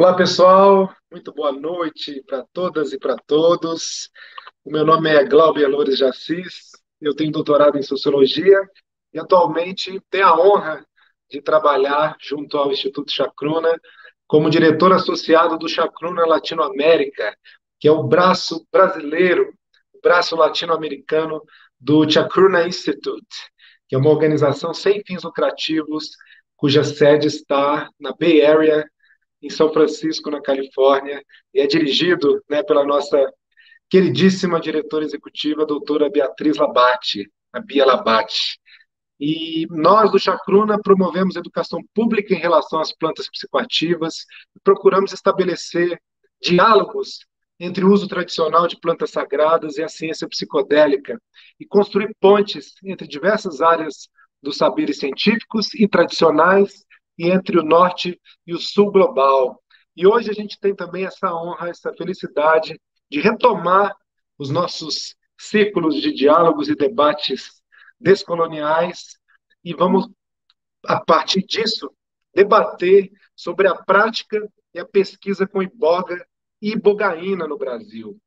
Olá, pessoal. Muito boa noite para todas e para todos. O meu nome é Glauber Loures de Assis. Eu tenho doutorado em Sociologia e atualmente tenho a honra de trabalhar junto ao Instituto Chacruna como diretor associado do Chacruna Latinoamérica, que é o braço brasileiro, o braço latino-americano do Chacruna Institute, que é uma organização sem fins lucrativos cuja sede está na Bay Area, em São Francisco, na Califórnia, e é dirigido né, pela nossa queridíssima diretora executiva, a doutora Beatriz Labate, a Bia Labate. E nós, do Chacruna, promovemos educação pública em relação às plantas psicoativas procuramos estabelecer diálogos entre o uso tradicional de plantas sagradas e a ciência psicodélica e construir pontes entre diversas áreas dos saberes científicos e tradicionais e entre o norte e o sul global. E hoje a gente tem também essa honra, essa felicidade de retomar os nossos círculos de diálogos e debates descoloniais e vamos, a partir disso, debater sobre a prática e a pesquisa com iboga e ibogaína no Brasil.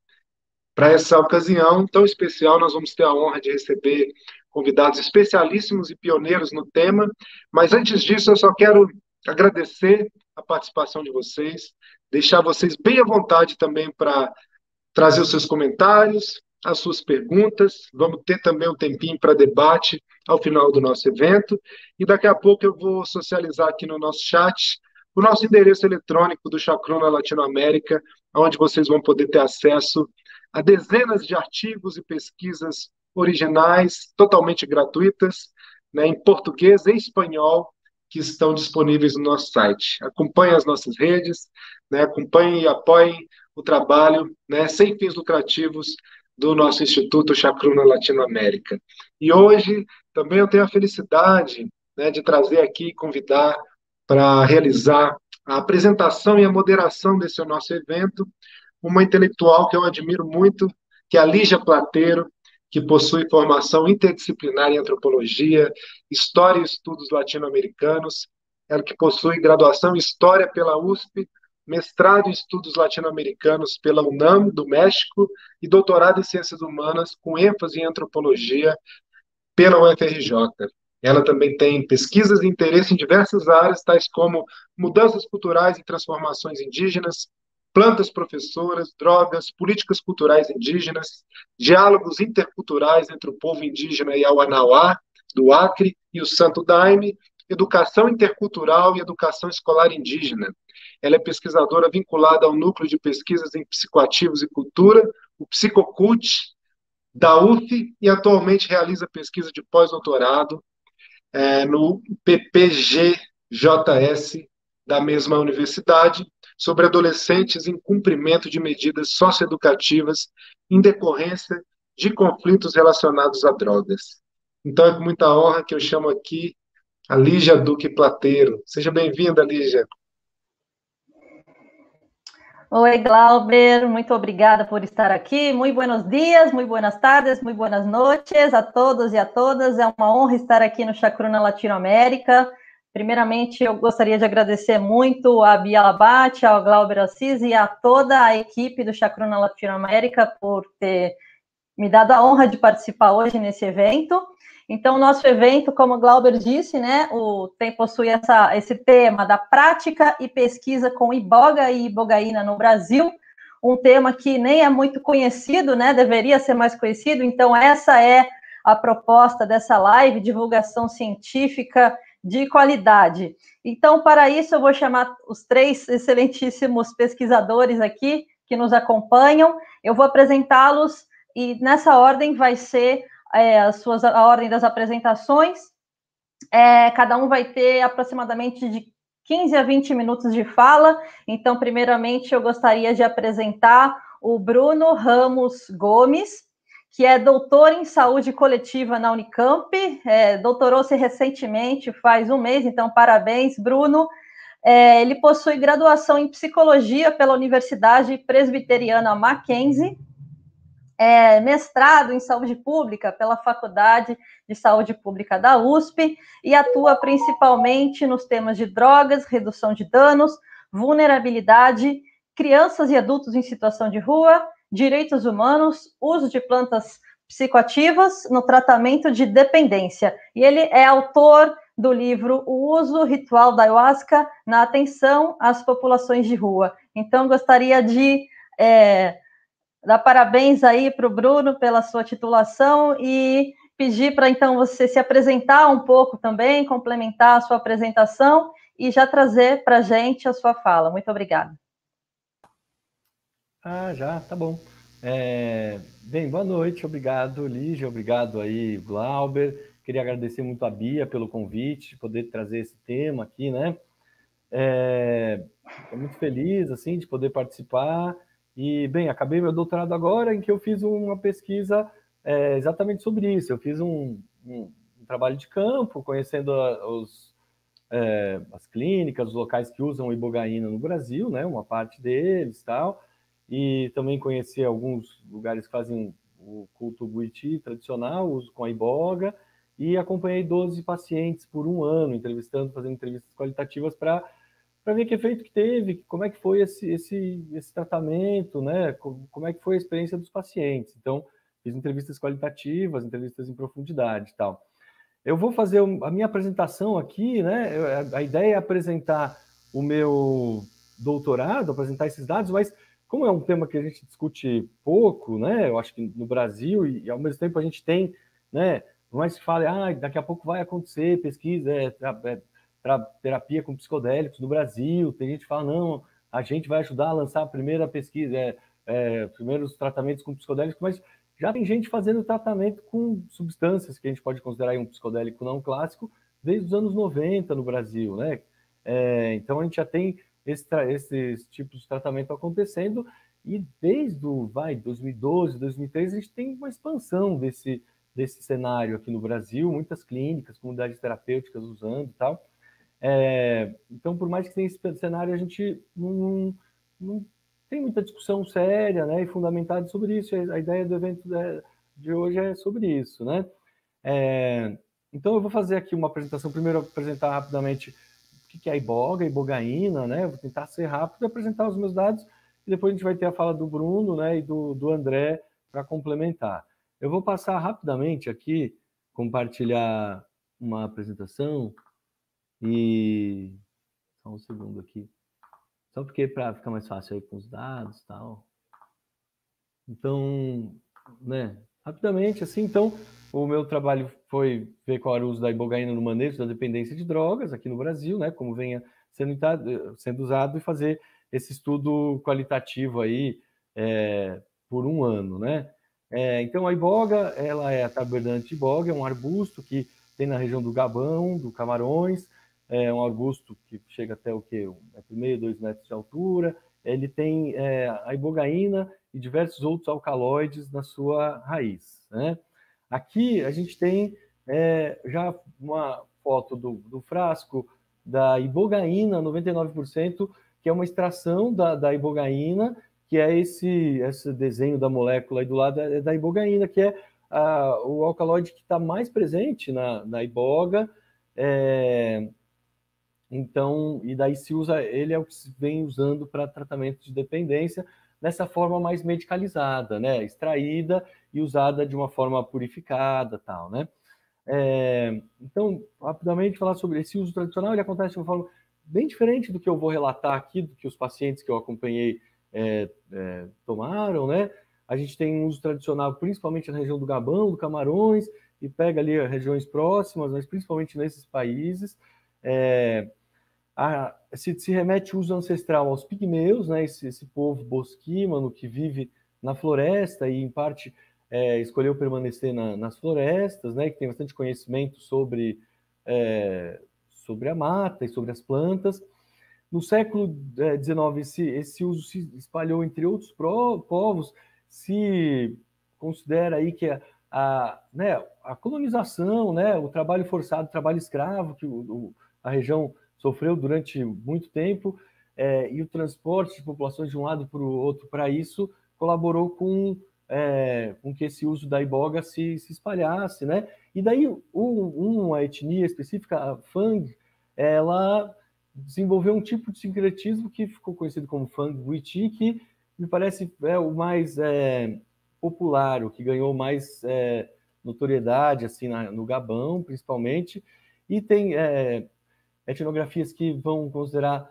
Para essa ocasião tão especial, nós vamos ter a honra de receber convidados especialíssimos e pioneiros no tema, mas antes disso eu só quero agradecer a participação de vocês, deixar vocês bem à vontade também para trazer os seus comentários, as suas perguntas. Vamos ter também um tempinho para debate ao final do nosso evento. E daqui a pouco eu vou socializar aqui no nosso chat o nosso endereço eletrônico do Chacruna Latinoamérica, onde vocês vão poder ter acesso a dezenas de artigos e pesquisas originais, totalmente gratuitas, né, em português e espanhol, que estão disponíveis no nosso site. Acompanhem as nossas redes, né, acompanhem e apoiem o trabalho né, sem fins lucrativos do nosso Instituto Chacruna Latinoamérica. E hoje também eu tenho a felicidade né, de trazer aqui e convidar para realizar a apresentação e a moderação desse nosso evento uma intelectual que eu admiro muito, que é a Lígia Plateiro, que possui formação interdisciplinar em antropologia, história e estudos latino-americanos, ela que possui graduação em história pela USP, mestrado em estudos latino-americanos pela UNAM do México e doutorado em ciências humanas com ênfase em antropologia pela UFRJ. Ela também tem pesquisas de interesse em diversas áreas, tais como mudanças culturais e transformações indígenas, plantas professoras, drogas, políticas culturais indígenas, diálogos interculturais entre o povo indígena e a Wanauá, do Acre, e o Santo Daime, educação intercultural e educação escolar indígena. Ela é pesquisadora vinculada ao Núcleo de Pesquisas em Psicoativos e Cultura, o Psicocult, da UF, e atualmente realiza pesquisa de pós-doutorado é, no PPGJS da mesma universidade, sobre adolescentes em cumprimento de medidas socioeducativas em decorrência de conflitos relacionados a drogas. Então é com muita honra que eu chamo aqui a Lígia Duque Plateiro. Seja bem-vinda, Lígia. Oi, Glauber, muito obrigada por estar aqui. Muito buenos dias, muito buenas tardes, muito buenas noites a todos e a todas. É uma honra estar aqui no Chacruna Latinoamérica. Primeiramente, eu gostaria de agradecer muito a Bia Labate, ao Glauber Assis e a toda a equipe do Chacruna Latinoamérica por ter me dado a honra de participar hoje nesse evento. Então, nosso evento, como o Glauber disse, né, o, tem, possui essa, esse tema da prática e pesquisa com iboga e ibogaína no Brasil, um tema que nem é muito conhecido, né, deveria ser mais conhecido. Então, essa é a proposta dessa live, divulgação científica de qualidade. Então, para isso, eu vou chamar os três excelentíssimos pesquisadores aqui que nos acompanham. Eu vou apresentá-los e nessa ordem vai ser é, as suas, a ordem das apresentações. É, cada um vai ter aproximadamente de 15 a 20 minutos de fala. Então, primeiramente, eu gostaria de apresentar o Bruno Ramos Gomes que é doutor em saúde coletiva na Unicamp, é, doutorou-se recentemente, faz um mês, então parabéns, Bruno. É, ele possui graduação em psicologia pela Universidade Presbiteriana Mackenzie, é, mestrado em saúde pública pela Faculdade de Saúde Pública da USP e atua principalmente nos temas de drogas, redução de danos, vulnerabilidade, crianças e adultos em situação de rua, direitos humanos, uso de plantas psicoativas no tratamento de dependência. E ele é autor do livro O Uso Ritual da Ayahuasca na Atenção às Populações de Rua. Então, gostaria de é, dar parabéns aí para o Bruno pela sua titulação e pedir para então você se apresentar um pouco também, complementar a sua apresentação e já trazer para a gente a sua fala. Muito obrigada. Ah, já, tá bom. É, bem, boa noite, obrigado, Lígia, obrigado aí, Glauber. Queria agradecer muito a Bia pelo convite, poder trazer esse tema aqui, né? É, muito feliz, assim, de poder participar. E, bem, acabei meu doutorado agora, em que eu fiz uma pesquisa é, exatamente sobre isso. Eu fiz um, um, um trabalho de campo, conhecendo a, os, é, as clínicas, os locais que usam ibogaína no Brasil, né? Uma parte deles tal. E também conheci alguns lugares que fazem o culto buiti tradicional, uso com a iboga e acompanhei 12 pacientes por um ano, entrevistando, fazendo entrevistas qualitativas para para ver que efeito que teve, como é que foi esse, esse, esse tratamento, né? Como é que foi a experiência dos pacientes. Então, fiz entrevistas qualitativas, entrevistas em profundidade e tal. Eu vou fazer a minha apresentação aqui, né? A ideia é apresentar o meu doutorado, apresentar esses dados, mas como é um tema que a gente discute pouco, né? Eu acho que no Brasil e, ao mesmo tempo a gente tem, né? Por mais que fale, ah, daqui a pouco vai acontecer pesquisa, é, é, terapia com psicodélicos no Brasil, tem gente que fala, não, a gente vai ajudar a lançar a primeira pesquisa, é, é, primeiros tratamentos com psicodélicos, mas já tem gente fazendo tratamento com substâncias que a gente pode considerar um psicodélico não clássico desde os anos 90 no Brasil, né? É, então a gente já tem esse, esses tipos de tratamento acontecendo e desde o vai 2012, 2013 a gente tem uma expansão desse desse cenário aqui no Brasil, muitas clínicas, comunidades terapêuticas usando e tal. É, então, por mais que tenha esse cenário, a gente não, não, tem muita discussão séria né, e fundamentada sobre isso. A ideia do evento de hoje é sobre isso. Né? É, então, eu vou fazer aqui uma apresentação. Primeiro, apresentar rapidamente que é a iboga, a ibogaína, né? Vou tentar ser rápido e apresentar os meus dados. E depois a gente vai ter a fala do Bruno né, e do, do André para complementar. Eu vou passar rapidamente aqui, compartilhar uma apresentação e só um segundo aqui. Só porque para ficar mais fácil aí com os dados e tal. Então, né, rapidamente assim, então, o meu trabalho foi ver qual era o uso da ibogaína no manejo da dependência de drogas aqui no Brasil, né, como venha sendo, sendo usado e fazer esse estudo qualitativo aí é, por um ano, né? É, então, a iboga, ela é a tabernante iboga, é um arbusto que tem na região do Gabão, do Camarões, é um arbusto que chega até o quê? Entre meio e dois metros de altura. Ele tem é, a ibogaína e diversos outros alcaloides na sua raiz. Né? Aqui a gente tem é, já uma foto do, do, frasco da ibogaína, 99%, que é uma extração da, da ibogaína que é esse, esse desenho da molécula aí do lado é da ibogaína, que é a, o alcaloide que está mais presente na, na iboga. É, então, e daí se usa, ele é o que se vem usando para tratamento de dependência nessa forma mais medicalizada, né? Extraída e usada de uma forma purificada, tal, né? É, então, rapidamente falar sobre esse uso tradicional, ele acontece de uma forma bem diferente do que eu vou relatar aqui, do que os pacientes que eu acompanhei é, é, tomaram, né? A gente tem um uso tradicional, principalmente na região do Gabão, do Camarões, e pega ali regiões próximas, mas principalmente nesses países. É, a, se, se, remete o uso ancestral aos pigmeus, né? Esse, esse povo bosquímano que vive na floresta e, em parte, é, escolheu permanecer na, nas florestas, né? Que tem bastante conhecimento sobre, é, sobre a mata e sobre as plantas. No século XIX, é, esse, esse uso se espalhou entre outros povos, se considera aí que a, a, né, a colonização, né, o trabalho forçado, o trabalho escravo que o, a região sofreu durante muito tempo, é, e o transporte de populações de um lado para o outro para isso colaborou com, é, com que esse uso da iboga se, se espalhasse, né? E daí um, uma etnia específica, a Fang, ela desenvolveu um tipo de sincretismo que ficou conhecido como Fang Buiti, que me parece é o mais é, popular, o que ganhou mais é, notoriedade assim na, no Gabão, principalmente, e tem é, etnografias que vão considerar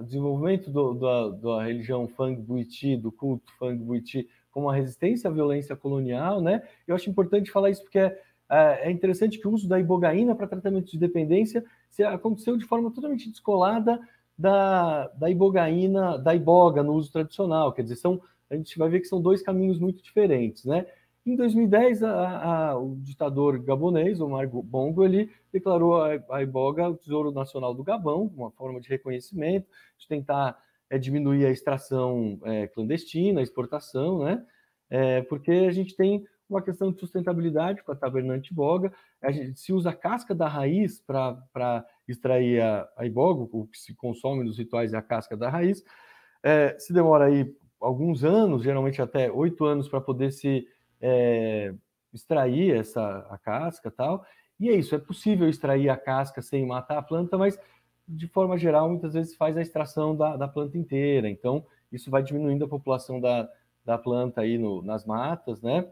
o desenvolvimento do, do, da religião Fang Buiti, do culto Fang Buiti, como uma resistência à violência colonial, né? Eu acho importante falar isso porque é, é interessante que o uso da ibogaína para tratamento de dependência aconteceu de forma totalmente descolada da, da ibogaína, da iboga no uso tradicional, quer dizer, são, a gente vai ver que são dois caminhos muito diferentes, né? Em 2010, a, a, o ditador gabonês, Omar Bongo, ele declarou a, a iboga o Tesouro Nacional do Gabão, uma forma de reconhecimento, de tentar é, diminuir a extração é, clandestina, a exportação, né? É, porque a gente tem uma questão de sustentabilidade com a tabernante boga, a gente se usa a casca da raiz para extrair a, a iboga, o que se consome nos rituais é a casca da raiz, se demora aí alguns anos, geralmente até oito anos, para poder se é, extrair essa a casca tal. E é isso, é possível extrair a casca sem matar a planta, mas de forma geral, muitas vezes faz a extração da, da planta inteira. Então, isso vai diminuindo a população da, da planta aí no, nas matas, né?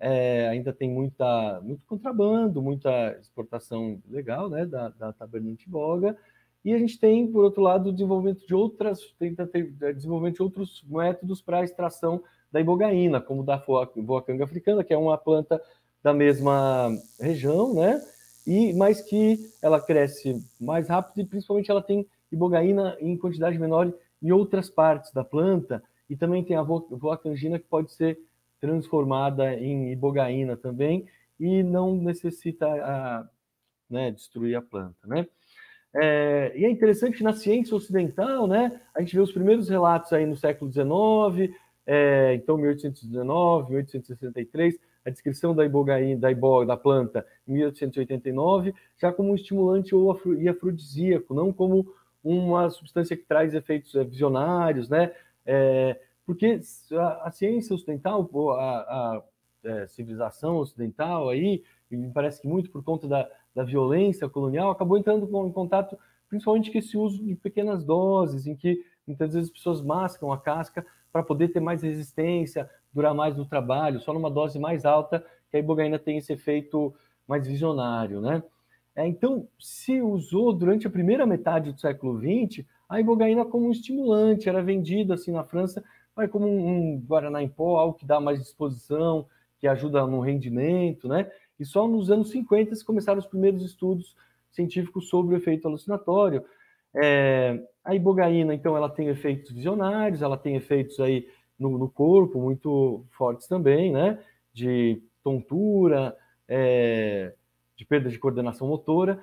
É, ainda tem muita, muito contrabando, muita exportação legal, né, da, da taberna e a gente tem, por outro lado, o desenvolvimento de outras, tenta ter é, desenvolvimento de outros métodos para extração da ibogaína, como da voacanga africana, que é uma planta da mesma região, né? E mas que ela cresce mais rápido e principalmente ela tem ibogaína em quantidade menor em outras partes da planta e também tem a voacangina que pode ser transformada em ibogaína também e não necessita a, né, destruir a planta, né? É, e é interessante que na ciência ocidental, né, a gente vê os primeiros relatos aí no século XIX, é, então 1819, 1863, a descrição da ibogaína, da iboga, da planta, em 1889, já como um estimulante ou afro, e afrodisíaco, não como uma substância que traz efeitos é, visionários, né? É, porque a, a, ciência ocidental, a, a, a é, civilização ocidental aí, me parece que muito por conta da, da violência colonial, acabou entrando em contato principalmente com esse uso de pequenas doses, em que muitas vezes as pessoas mascam a casca para poder ter mais resistência, durar mais no trabalho, só numa dose mais alta, que a ibogaína tem esse efeito mais visionário, né? É, então, se usou durante a primeira metade do século XX a ibogaína como um estimulante, era vendida assim na França, mas como um, um guaraná em pó, algo que dá mais disposição, que ajuda no rendimento, né? E só nos anos 50 começaram os primeiros estudos científicos sobre o efeito alucinatório. É, a ibogaína, então, ela tem efeitos visionários, ela tem efeitos aí no, no corpo muito fortes também, né? De tontura, é, de perda de coordenação motora,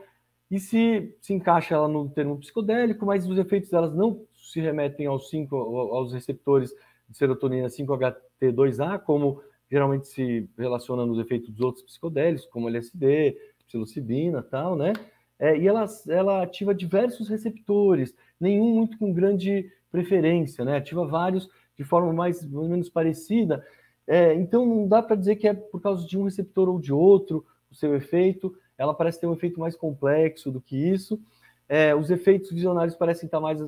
e se, se encaixa ela no termo psicodélico, mas os efeitos delas não se remetem aos, cinco, aos receptores de serotonina 5-HT2A, como geralmente se relaciona nos efeitos dos outros psicodélicos, como LSD, psilocibina tal, né? É, e ela, ela ativa diversos receptores, nenhum muito com grande preferência, né? Ativa vários de forma mais, ou menos parecida. É, então não dá para dizer que é por causa de um receptor ou de outro o seu efeito. Ela parece ter um efeito mais complexo do que isso. É, os efeitos visionários parecem estar mais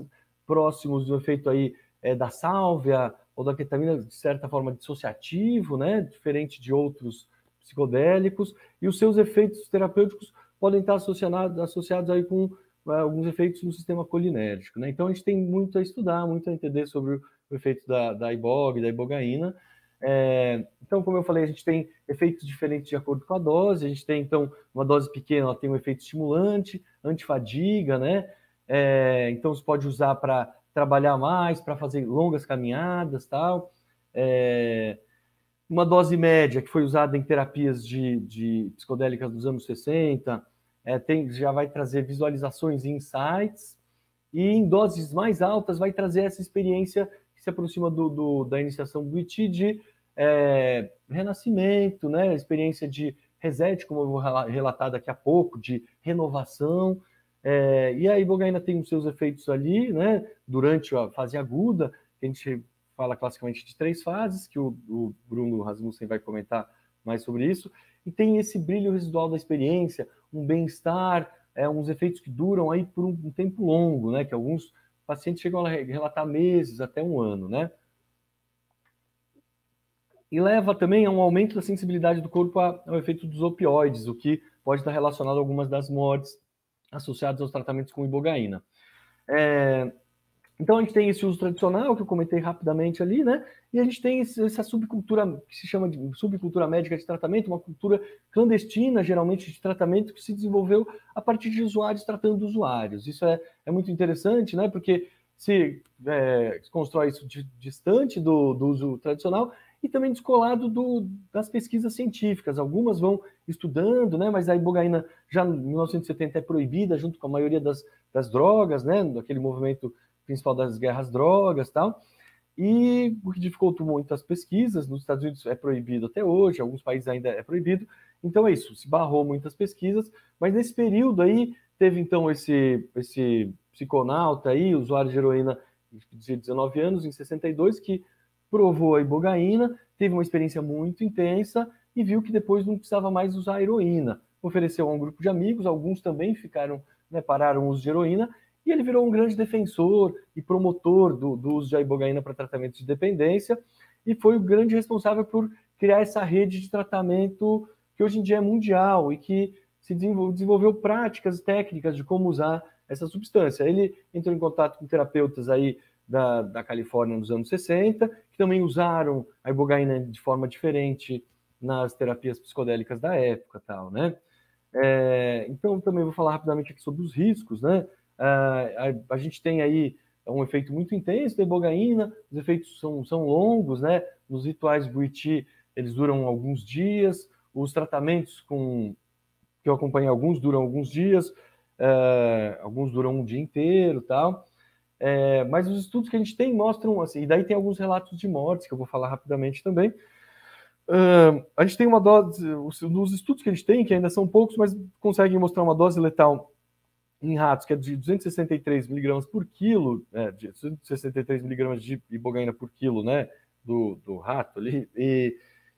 próximos do efeito aí é, da sálvia ou da ketamina, de certa forma dissociativo, né? Diferente de outros psicodélicos. E os seus efeitos terapêuticos podem estar associados, associados aí com uh, alguns efeitos no sistema colinérgico. Né? Então, a gente tem muito a estudar, muito a entender sobre o efeito da, da IBOG, da ibogaína. É, então, como eu falei, a gente tem efeitos diferentes de acordo com a dose. A gente tem, então, uma dose pequena, ela tem um efeito estimulante, antifadiga, né? É, então, você pode usar para trabalhar mais, para fazer longas caminhadas, tal. É, uma dose média que foi usada em terapias de, de psicodélicas dos anos 60, é, tem, já vai trazer visualizações e insights, e em doses mais altas vai trazer essa experiência que se aproxima do, do da iniciação do IT de é, renascimento, né, experiência de reset, como eu vou relatar daqui a pouco, de renovação, é, e a ibogaína tem os seus efeitos ali, né, durante a fase aguda, que a gente fala classicamente de três fases, que o, o Bruno Rasmussen vai comentar mais sobre isso, e tem esse brilho residual da experiência, um bem-estar, é, uns efeitos que duram aí por um, um tempo longo, né? Que alguns pacientes chegam a relatar meses, até um ano, né? E leva também a um aumento da sensibilidade do corpo ao efeito dos opioides, o que pode estar relacionado a algumas das mortes associadas aos tratamentos com ibogaína. É, então a gente tem esse uso tradicional que eu comentei rapidamente ali, né? E a gente tem essa subcultura que se chama de subcultura médica de tratamento, uma cultura clandestina, geralmente, de tratamento que se desenvolveu a partir de usuários tratando usuários. Isso é, é muito interessante, né? Porque se, é, constrói isso de, distante do, do uso tradicional e também descolado do, das pesquisas científicas. Algumas vão estudando, né? Mas a ibogaína já em 1970 é proibida junto com a maioria das, das drogas, né? Daquele movimento principal das guerras drogas tal. E o que dificultou muito as pesquisas, nos Estados Unidos é proibido até hoje, alguns países ainda é proibido. Então é isso, se barrou muitas pesquisas, mas nesse período aí teve então esse, esse psiconauta aí, usuário de heroína de 19 anos, em 62, que provou a ibogaína, teve uma experiência muito intensa e viu que depois não precisava mais usar heroína. Ofereceu a um grupo de amigos, alguns também ficaram, né, pararam o uso de heroína, e ele virou um grande defensor e promotor do, do uso de ibogaína para tratamento de dependência e foi o grande responsável por criar essa rede de tratamento que hoje em dia é mundial e que se desenvolveu práticas técnicas de como usar essa substância. Ele entrou em contato com terapeutas aí da, da Califórnia nos anos 60, que também usaram a ibogaína de forma diferente nas terapias psicodélicas da época, tal, né? É, então, também vou falar rapidamente aqui sobre os riscos, né? A, a, gente tem aí um efeito muito intenso da ibogaína, os efeitos são, são longos, né? Nos rituais Buiti, eles duram alguns dias, os tratamentos com que eu acompanhei, alguns duram alguns dias, é, alguns duram um dia inteiro tal. É, mas os estudos que a gente tem mostram assim, e daí tem alguns relatos de mortes que eu vou falar rapidamente também. Uh, a gente tem uma dose, nos estudos que a gente tem, que ainda são poucos, mas conseguem mostrar uma dose letal em ratos, que é de 263 miligramas por quilo, né, de 263 miligramas de ibogaína por quilo, né, do, do rato ali, e,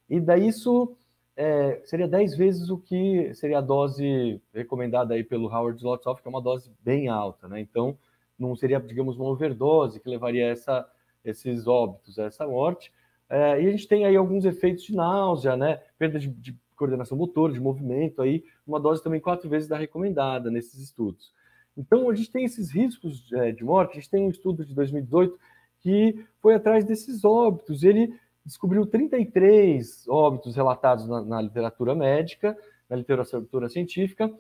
e daí isso é, seria 10 vezes o que seria a dose recomendada aí pelo Howard Zlotsoff, que é uma dose bem alta, né, então não seria, digamos, uma overdose que levaria a essa, esses óbitos, a essa morte, é, e a gente tem aí alguns efeitos de náusea, né, perda de, de coordenação motora, de movimento, aí uma dose também quatro vezes da recomendada nesses estudos. Então, a gente tem esses riscos é, de morte, a gente tem um estudo de 2018 que foi atrás desses óbitos, ele descobriu 33 óbitos relatados na, na literatura médica, na literatura científica,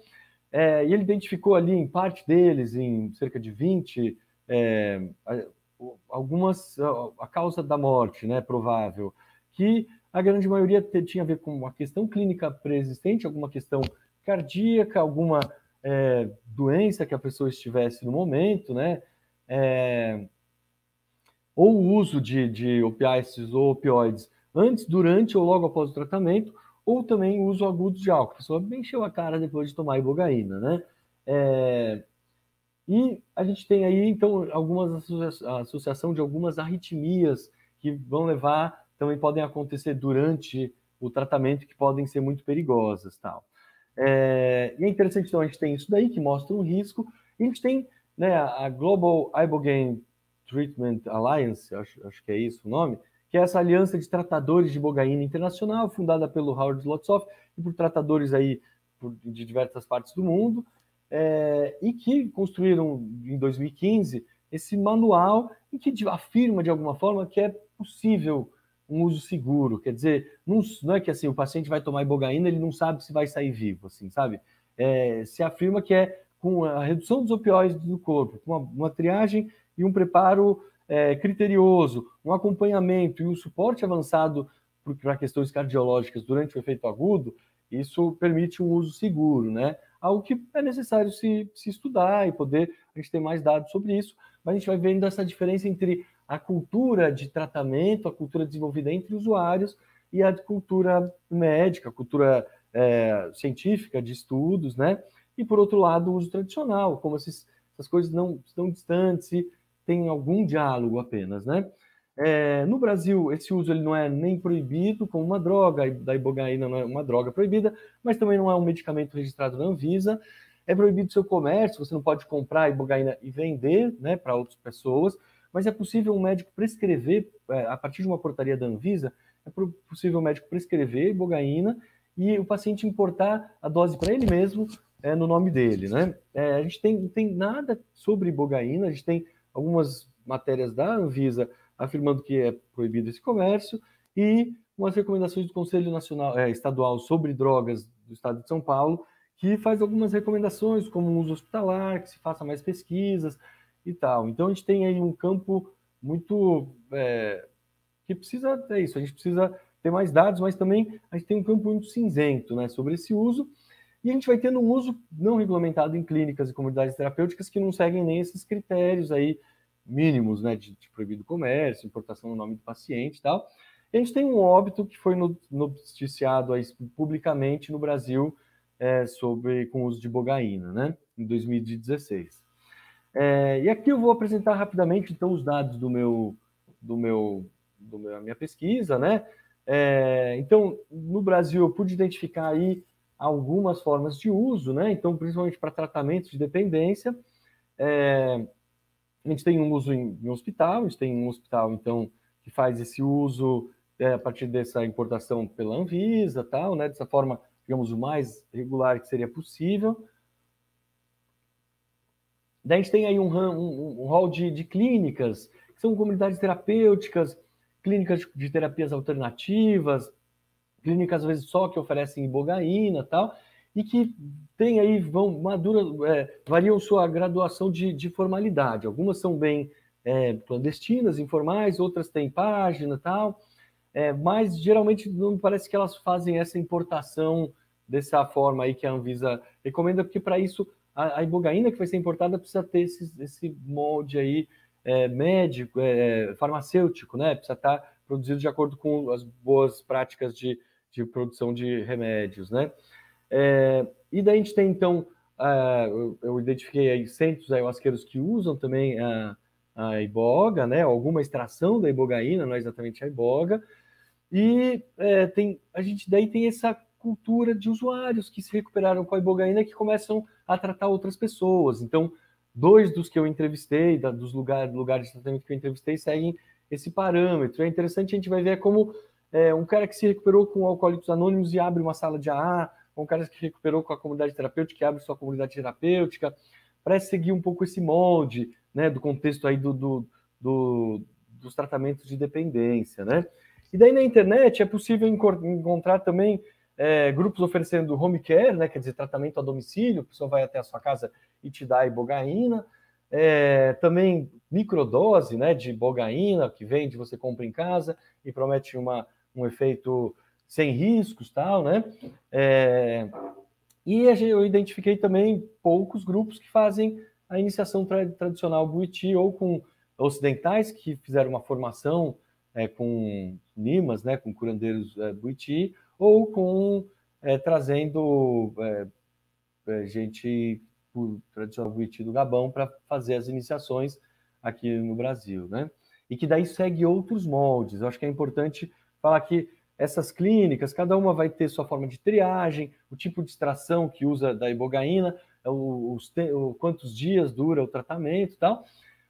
é, e ele identificou ali, em parte deles, em cerca de 20, é, algumas, a causa da morte, né, provável, que a grande maioria tinha a ver com uma questão clínica preexistente, alguma questão cardíaca, alguma é, doença que a pessoa estivesse no momento, né? É, ou o uso de, de opiáceos ou opioides antes, durante ou logo após o tratamento, ou também o uso agudo de álcool. A pessoa encheu a cara depois de tomar ibogaína, né? É, e a gente tem aí, então, algumas associa associação de algumas arritmias que vão levar também podem acontecer durante o tratamento que podem ser muito perigosas, tal. É, e é interessante, então, a gente tem isso daí que mostra um risco. E a gente tem né, a Global Ibogaine Treatment Alliance, acho, acho, que é isso o nome, que é essa aliança de tratadores de ibogaína internacional, fundada pelo Howard Lotsoff e por tratadores aí por, de diversas partes do mundo, é, e que construíram em 2015 esse manual em que afirma de alguma forma que é possível um uso seguro. Quer dizer, não, não, é que assim o paciente vai tomar ibogaína, ele não sabe se vai sair vivo, assim, sabe? É, se afirma que é com a redução dos opioides do corpo, com uma, uma triagem e um preparo é, criterioso, um acompanhamento e um suporte avançado para questões cardiológicas durante o efeito agudo, isso permite um uso seguro, né? Algo que é necessário se, se estudar e poder a gente ter mais dados sobre isso, mas a gente vai vendo essa diferença entre a cultura de tratamento, a cultura desenvolvida entre usuários e a cultura médica, a cultura é, científica de estudos, né? E por outro lado, o uso tradicional, como esses, essas coisas não estão distantes e tem algum diálogo apenas, né? É, no Brasil, esse uso ele não é nem proibido como uma droga, da ibogaína não é uma droga proibida, mas também não é um medicamento registrado na Anvisa. É proibido seu comércio, você não pode comprar ibogaína e vender né, para outras pessoas, mas é possível um médico prescrever, é, a partir de uma portaria da Anvisa, é possível o médico prescrever a ibogaína e o paciente importar a dose para ele mesmo é, no nome dele. Né? É, a gente tem, não tem nada sobre ibogaína, a gente tem algumas matérias da Anvisa afirmando que é proibido esse comércio e umas recomendações do Conselho Nacional é, Estadual sobre Drogas do Estado de São Paulo, que faz algumas recomendações, como uso hospitalar, que se faça mais pesquisas e tal. Então a gente tem aí um campo muito é, que precisa é isso, a gente precisa ter mais dados, mas também a gente tem um campo muito cinzento né, sobre esse uso, e a gente vai tendo um uso não regulamentado em clínicas e comunidades terapêuticas que não seguem nem esses critérios aí mínimos, né, de, de proibido comércio, importação no nome do paciente e tal. E a gente tem um óbito que foi noticiado publicamente no Brasil é, sobre com uso de bogaína, né, em 2016. É, e aqui eu vou apresentar rapidamente então os dados do meu do meu, do meu minha pesquisa, né? É, então no Brasil eu pude identificar aí algumas formas de uso, né? Então principalmente para tratamento de dependência. É, a gente tem um uso em, em, hospital, a gente tem um hospital, então, que faz esse uso é, a partir dessa importação pela Anvisa, tal, né? Dessa forma, digamos, o mais regular que seria possível. Daí a gente tem aí um, um, um hall de, de clínicas, que são comunidades terapêuticas, clínicas de terapias alternativas, clínicas às vezes só que oferecem ibogaína tal, e que tem aí, vão, madura, é, variam sua graduação de, de formalidade. Algumas são bem é, clandestinas, informais, outras têm página tal, é, mas geralmente não parece que elas fazem essa importação dessa forma aí que a Anvisa recomenda, porque para isso a, ibogaína que vai ser importada precisa ter esse, esse molde aí é, médico, é, farmacêutico, né? Precisa estar produzido de acordo com as boas práticas de, de produção de remédios, né? É, e daí a gente tem, então, uh, eu, identifiquei aí centros ayahuasqueiros que usam também a, a iboga, né? Alguma extração da ibogaína, não é exatamente a iboga. E é, tem, a gente daí tem essa cultura de usuários que se recuperaram com a ibogaína que começam a tratar outras pessoas. Então, dois dos que eu entrevistei, da, dos lugares, lugares de tratamento que eu entrevistei, seguem esse parâmetro. É interessante, a gente vai ver como é, um cara que se recuperou com alcoólicos anônimos e abre uma sala de AA, um cara que recuperou com a comunidade terapêutica e abre sua comunidade terapêutica, para seguir um pouco esse molde, né, do contexto aí do, do, do, dos tratamentos de dependência, né? E daí na internet é possível encontrar também é, grupos oferecendo home care, né, quer dizer, tratamento a domicílio, a pessoa vai até a sua casa e te dá ibogaína, é, também microdose né, de ibogaína, que vende, você compra em casa e promete uma, um efeito sem riscos, tal, né? É, e eu identifiquei também poucos grupos que fazem a iniciação tra tradicional Buiti ou com ocidentais que fizeram uma formação é, com limas, né, com curandeiros é, Buiti, ou com é, trazendo é, gente tradicional Buiti do Gabão para fazer as iniciações aqui no Brasil, né? E que daí segue outros moldes. Eu acho que é importante falar que essas clínicas, cada uma vai ter sua forma de triagem, o tipo de extração que usa da ibogaína, os, quantos dias dura o tratamento e tal.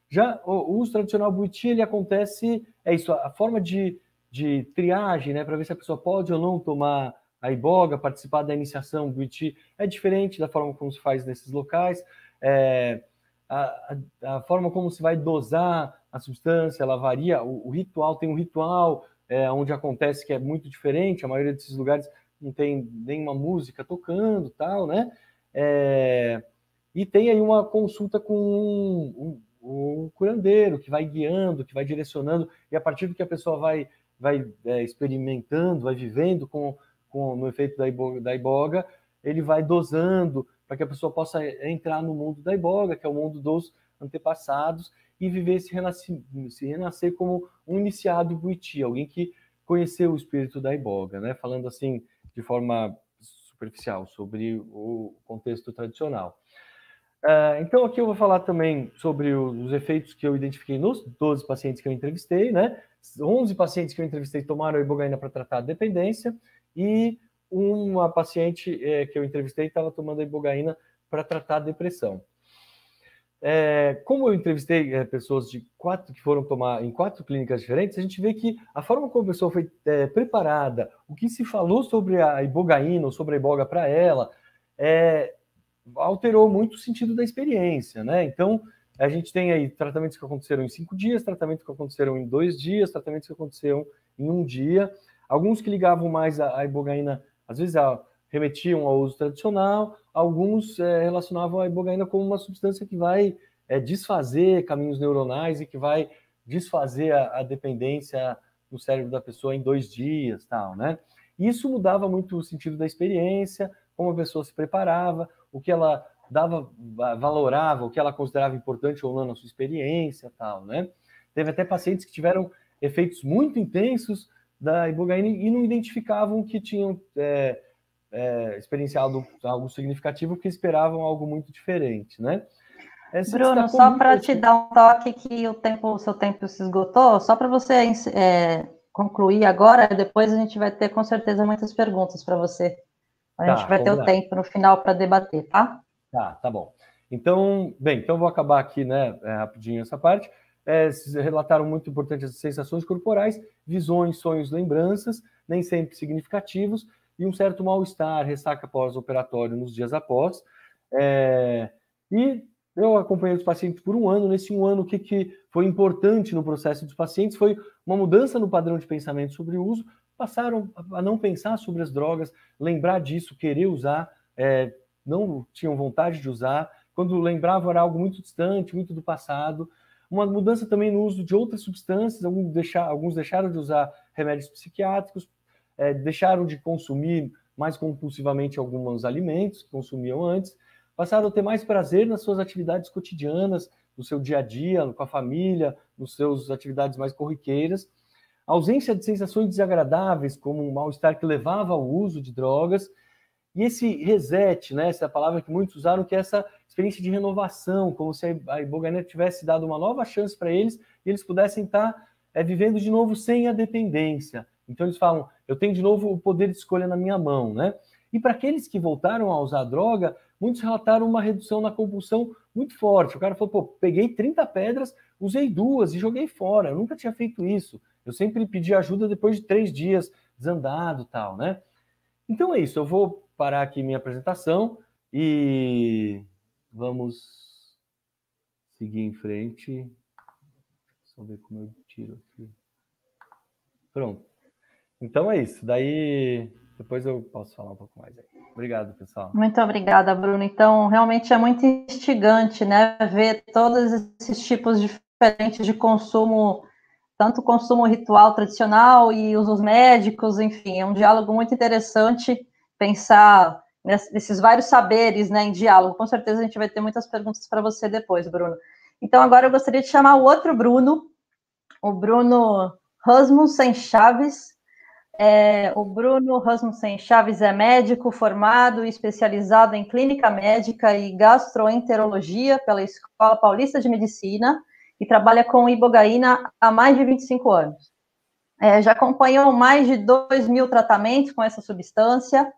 Já o, o uso tradicional Buiti, ele acontece, é isso, a forma de, de triagem, né, para ver se a pessoa pode ou não tomar a iboga, participar da iniciação Buiti, é diferente da forma como se faz nesses locais. É, a, a, forma como se vai dosar a substância, ela varia, o, o ritual tem um ritual, é, onde acontece que é muito diferente, a maioria desses lugares não tem nenhuma música tocando, tal, né? É, e tem aí uma consulta com um, um, um, curandeiro que vai guiando, que vai direcionando, e a partir do que a pessoa vai, vai é, experimentando, vai vivendo com, com no efeito da iboga, da iboga, ele vai dosando para que a pessoa possa entrar no mundo da iboga, que é o mundo dos antepassados, e viver esse renascer, se renascer como um iniciado buiti, alguém que conheceu o espírito da iboga, né? Falando assim de forma superficial sobre o contexto tradicional. Uh, então aqui eu vou falar também sobre os efeitos que eu identifiquei nos 12 pacientes que eu entrevistei, né? 11 pacientes que eu entrevistei tomaram ibogaína para tratar dependência e uma paciente é, que eu entrevistei estava tomando ibogaína para tratar depressão. É, como eu entrevistei é, pessoas de quatro que foram tomar em quatro clínicas diferentes, a gente vê que a forma como a pessoa foi é, preparada, o que se falou sobre a ibogaína ou sobre a iboga para ela, é, alterou muito o sentido da experiência, né? Então, a gente tem aí tratamentos que aconteceram em cinco dias, tratamentos que aconteceram em dois dias, tratamentos que aconteceram em um dia. Alguns que ligavam mais a, a ibogaína, às vezes a, remetiam ao uso tradicional, alguns é, relacionavam a ibogaína como uma substância que vai é, desfazer caminhos neuronais e que vai desfazer a, a, dependência no cérebro da pessoa em dois dias, tal, né? Isso mudava muito o sentido da experiência, como a pessoa se preparava, o que ela dava, valorava, o que ela considerava importante ou não na sua experiência, tal, né? Teve até pacientes que tiveram efeitos muito intensos da ibogaína e não identificavam que tinham é, é, experienciado algo significativo porque esperavam algo muito diferente, né? Essa Bruno, só para te dar um toque que o tempo, o seu tempo se esgotou, só para você é, concluir agora, depois a gente vai ter com certeza muitas perguntas para você. A tá, gente vai ter o tempo no final para debater, tá? Tá, tá bom. Então, bem, então vou acabar aqui, né, é, rapidinho essa parte. É, relataram muito importante as sensações corporais, visões, sonhos, lembranças, nem sempre significativos, e um certo mal-estar, ressaca pós-operatório nos dias após. É, e eu acompanhei os pacientes por um ano. Nesse um ano, o que, que foi importante no processo dos pacientes foi uma mudança no padrão de pensamento sobre o uso, passaram a não pensar sobre as drogas, lembrar disso, querer usar, é, não tinham vontade de usar. Quando lembravam, era algo muito distante, muito do passado. Uma mudança também no uso de outras substâncias, alguns, deixar, alguns deixaram de usar remédios psiquiátricos, é, deixaram de consumir mais compulsivamente alguns alimentos que consumiam antes, passaram a ter mais prazer nas suas atividades cotidianas, no seu dia a dia, com a família, nos seus atividades mais corriqueiras a ausência de sensações desagradáveis, como um mal-estar que levava ao uso de drogas, e esse reset, né, essa palavra que muitos usaram, que é essa experiência de renovação, como se a Iboganet tivesse dado uma nova chance para eles e eles pudessem estar tá, é, vivendo de novo sem a dependência. Então eles falam, eu tenho de novo o poder de escolha na minha mão, né? E para aqueles que voltaram a usar droga, muitos relataram uma redução na compulsão muito forte. O cara falou, pô, peguei 30 pedras, usei duas e joguei fora. Eu nunca tinha feito isso. Eu sempre pedi ajuda depois de três dias desandado tal, né? Então é isso. Eu vou parar aqui minha apresentação e vamos seguir em frente. Só ver como eu tiro aqui. Pronto. Então é isso. Daí depois eu posso falar um pouco mais aí. Obrigado, pessoal. Muito obrigada, Bruno. Então, realmente é muito instigante, né? Ver todos esses tipos diferentes de consumo tanto consumo ritual tradicional e usos médicos, enfim, é um diálogo muito interessante pensar nesses vários saberes né, em diálogo. Com certeza a gente vai ter muitas perguntas para você depois, Bruno. Então, agora eu gostaria de chamar o outro Bruno, o Bruno Rasmussen Chaves. É, o Bruno Rasmussen Chaves é médico formado e especializado em clínica médica e gastroenterologia pela Escola Paulista de Medicina e trabalha com ibogaína há mais de 25 anos. É, já acompanhou mais de 2 mil tratamentos com essa substância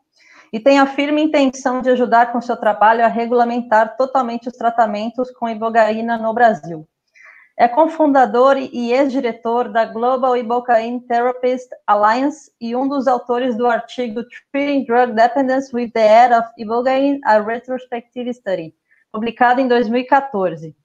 e tem a firme intenção de ajudar com seu trabalho a regulamentar totalmente os tratamentos com ibogaína no Brasil. É cofundador e ex-diretor da Global Ibogaine Therapist Alliance e um dos autores do artigo Treating Drug Dependence with the Aid of Ibogaine, a Retrospective Study, publicado em 2014.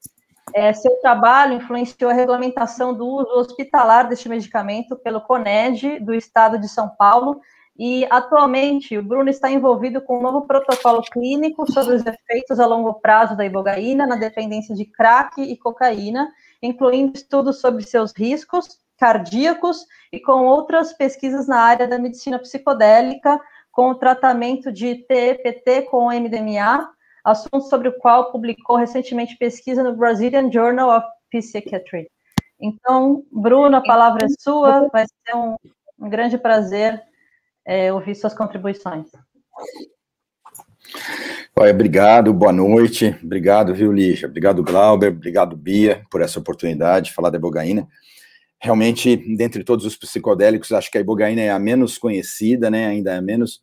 É, seu trabalho influenciou a regulamentação do uso hospitalar deste medicamento pelo CONED do Estado de São Paulo e atualmente o Bruno está envolvido com um novo protocolo clínico sobre os efeitos a longo prazo da ibogaína na dependência de crack e cocaína, incluindo estudos sobre seus riscos cardíacos e com outras pesquisas na área da medicina psicodélica, com o tratamento de TEPT com MDMA, assunto sobre o qual publicou recentemente pesquisa no Brazilian Journal of Psychiatry. Então, Bruno, a palavra é sua, vai ser um, um grande prazer é, ouvir suas contribuições. Olha, obrigado, boa noite, obrigado, viu, Lígia, obrigado, Glauber, obrigado, Bia, por essa oportunidade de falar da ibogaína. Realmente, dentre todos os psicodélicos, acho que a ibogaína é a menos conhecida, né, ainda é a menos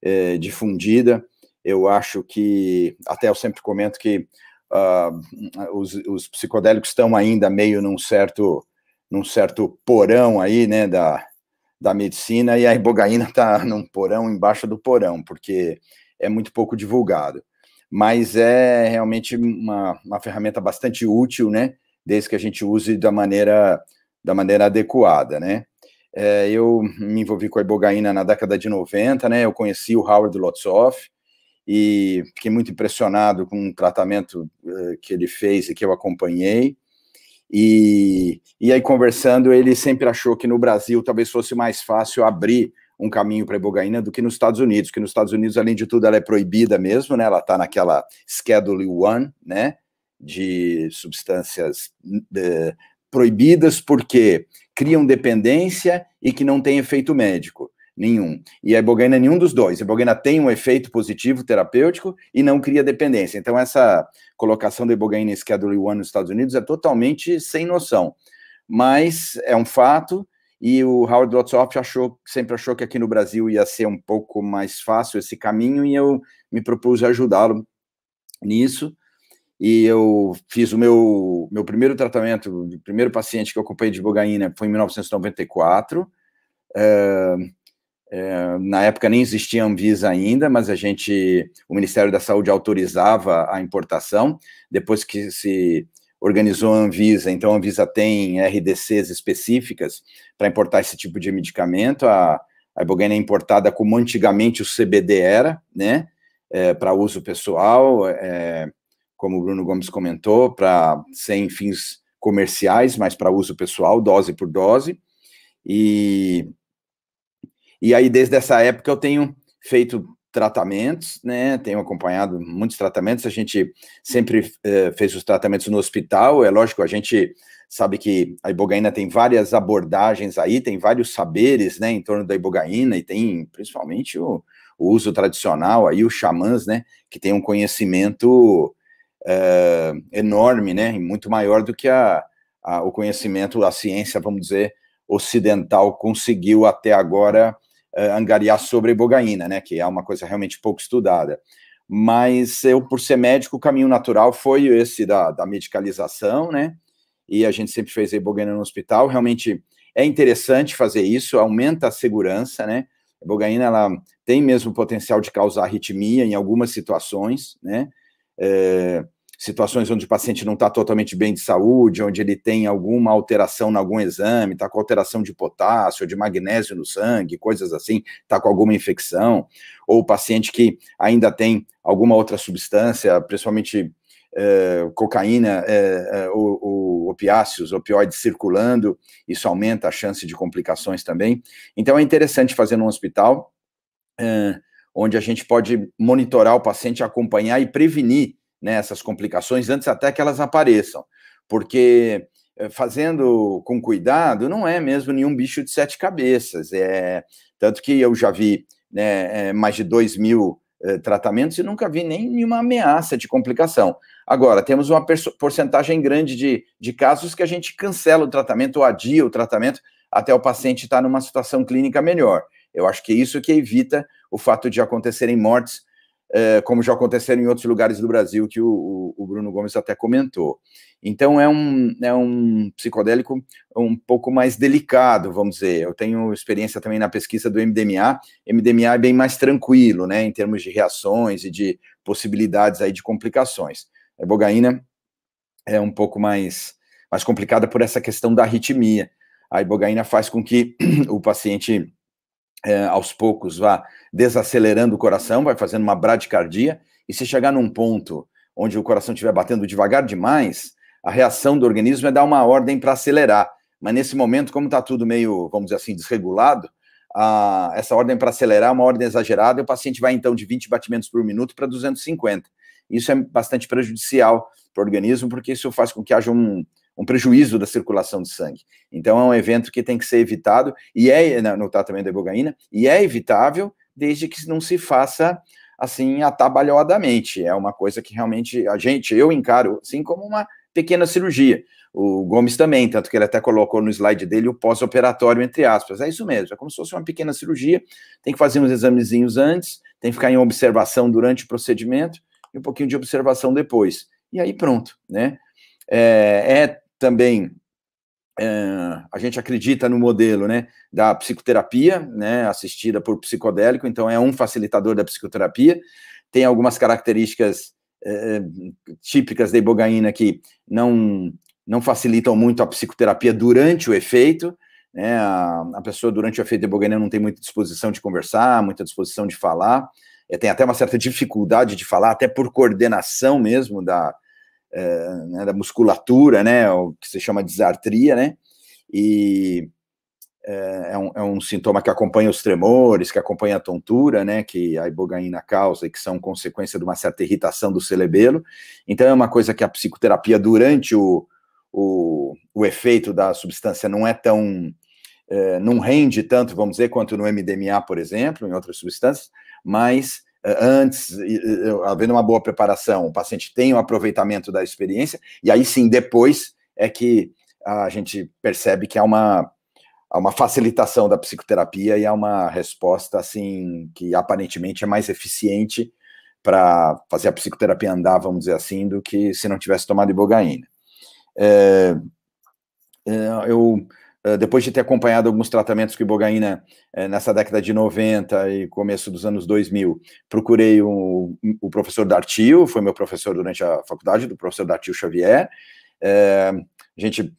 é, difundida, Eu acho que, até eu sempre comento que uh, os, os, psicodélicos estão ainda meio num certo, num certo porão aí, né, da, da medicina, e a ibogaína está num porão embaixo do porão, porque é muito pouco divulgado. Mas é realmente uma, uma ferramenta bastante útil, né, desde que a gente use da maneira, da maneira adequada, né. É, eu me envolvi com a ibogaína na década de 90, né? Eu conheci o Howard Lotsoff e fiquei muito impressionado com o tratamento uh, que ele fez e que eu acompanhei. E, e aí, conversando, ele sempre achou que no Brasil talvez fosse mais fácil abrir um caminho para a ibogaína do que nos Estados Unidos, que nos Estados Unidos, além de tudo, ela é proibida mesmo, né? Ela está naquela Schedule One, né? De substâncias uh, proibidas porque criam dependência e que não tem efeito médico nenhum. E a ibogaína nenhum dos dois. A ibogaína tem um efeito positivo terapêutico e não cria dependência. Então essa colocação da ibogaína em Schedule 1 nos Estados Unidos é totalmente sem noção. Mas é um fato e o Howard Lotsoff achou, sempre achou que aqui no Brasil ia ser um pouco mais fácil esse caminho e eu me propus ajudá-lo nisso e eu fiz o meu, meu primeiro tratamento, o primeiro paciente que eu ocupei de bogaína foi em 1994. É, é, na época nem existia Anvisa ainda, mas a gente, o Ministério da Saúde autorizava a importação. Depois que se organizou a Anvisa, então a Anvisa tem RDCs específicas para importar esse tipo de medicamento. A, a é importada como antigamente o CBD era, né, é, para uso pessoal. É, como o Bruno Gomes comentou, para sem fins comerciais, mas para uso pessoal, dose por dose. E, e aí, desde essa época, eu tenho feito tratamentos, né? Tenho acompanhado muitos tratamentos. A gente sempre eh, fez os tratamentos no hospital. É lógico, a gente sabe que a ibogaína tem várias abordagens aí, tem vários saberes, né, em torno da ibogaína e tem principalmente o, o uso tradicional aí, os xamãs, né, que tem um conhecimento é, enorme, né, muito maior do que a, a, o conhecimento, a ciência, vamos dizer, ocidental conseguiu até agora é, angariar sobre a ibogaína, né, que é uma coisa realmente pouco estudada. Mas eu, por ser médico, o caminho natural foi esse da, da medicalização, né, e a gente sempre fez a ibogaína no hospital. Realmente é interessante fazer isso, aumenta a segurança, né, a ela tem mesmo potencial de causar arritmia em algumas situações, né, é, situações onde o paciente não está totalmente bem de saúde, onde ele tem alguma alteração em algum exame, está com alteração de potássio, de magnésio no sangue, coisas assim, está com alguma infecção, ou o paciente que ainda tem alguma outra substância, principalmente é, cocaína é, é, ou opiáceos, opioides circulando, isso aumenta a chance de complicações também. Então é interessante fazer no hospital. É, onde a gente pode monitorar o paciente, acompanhar e prevenir né, essas complicações antes até que elas apareçam. Porque eh, fazendo com cuidado não é mesmo nenhum bicho de sete cabeças. É, tanto que eu já vi né, eh, mais de dois mil eh, tratamentos e nunca vi nem nenhuma ameaça de complicação. Agora, temos uma porcentagem grande de, de casos que a gente cancela o tratamento ou adia o tratamento até o paciente estar numa situação clínica melhor. Eu acho que é isso que evita o fato de acontecerem mortes, é, como já aconteceram em outros lugares do Brasil, que o, o, Bruno Gomes até comentou. Então, é um, é um psicodélico um pouco mais delicado, vamos dizer. Eu tenho experiência também na pesquisa do MDMA. MDMA é bem mais tranquilo, né, em termos de reações e de possibilidades aí de complicações. A ibogaína é um pouco mais, mais complicada por essa questão da arritmia. A ibogaína faz com que o paciente é, aos poucos vá desacelerando o coração, vai fazendo uma bradicardia, e se chegar num ponto onde o coração estiver batendo devagar demais, a reação do organismo é dar uma ordem para acelerar. Mas nesse momento, como está tudo meio, vamos dizer assim, desregulado, a, essa ordem para acelerar é uma ordem exagerada, e o paciente vai então de 20 batimentos por minuto para 250. Isso é bastante prejudicial para o organismo, porque isso faz com que haja um, um prejuízo da circulação de sangue. Então, é um evento que tem que ser evitado, e é no tratamento da ibogaína, e é evitável desde que não se faça assim atabalhoadamente. É uma coisa que realmente a gente, eu encaro assim como uma pequena cirurgia. O Gomes também, tanto que ele até colocou no slide dele o pós-operatório, entre aspas. É isso mesmo, é como se fosse uma pequena cirurgia, tem que fazer uns examezinhos antes, tem que ficar em observação durante o procedimento e um pouquinho de observação depois. E aí pronto, né? É, é também é, a gente acredita no modelo né, da psicoterapia, né, assistida por psicodélico, então é um facilitador da psicoterapia, tem algumas características é, típicas da ibogaína que não, não facilitam muito a psicoterapia durante o efeito, né, a, a pessoa durante o efeito da ibogaína não tem muita disposição de conversar, muita disposição de falar, é, tem até uma certa dificuldade de falar, até por coordenação mesmo da, é, né, da musculatura, né, o que se chama disartria, né, e é, é, um, é, um, sintoma que acompanha os tremores, que acompanha a tontura, né, que a ibogaína causa e que são consequência de uma certa irritação do cerebelo. Então é uma coisa que a psicoterapia durante o, o, o efeito da substância não é tão é, não rende tanto, vamos dizer, quanto no MDMA, por exemplo, em outras substâncias, mas eh, antes, havendo uma boa preparação, o paciente tem o um aproveitamento da experiência, e aí sim, depois é que a gente percebe que há uma, há uma facilitação da psicoterapia e há uma resposta, assim, que aparentemente é mais eficiente para fazer a psicoterapia andar, vamos dizer assim, do que se não tivesse tomado ibogaína. É, eu eh, depois de ter acompanhado alguns tratamentos com ibogaína eh, nessa década de 90 e começo dos anos 2000, procurei o, professor Dartil, foi meu professor durante a faculdade, do professor Dartil Xavier. É, a gente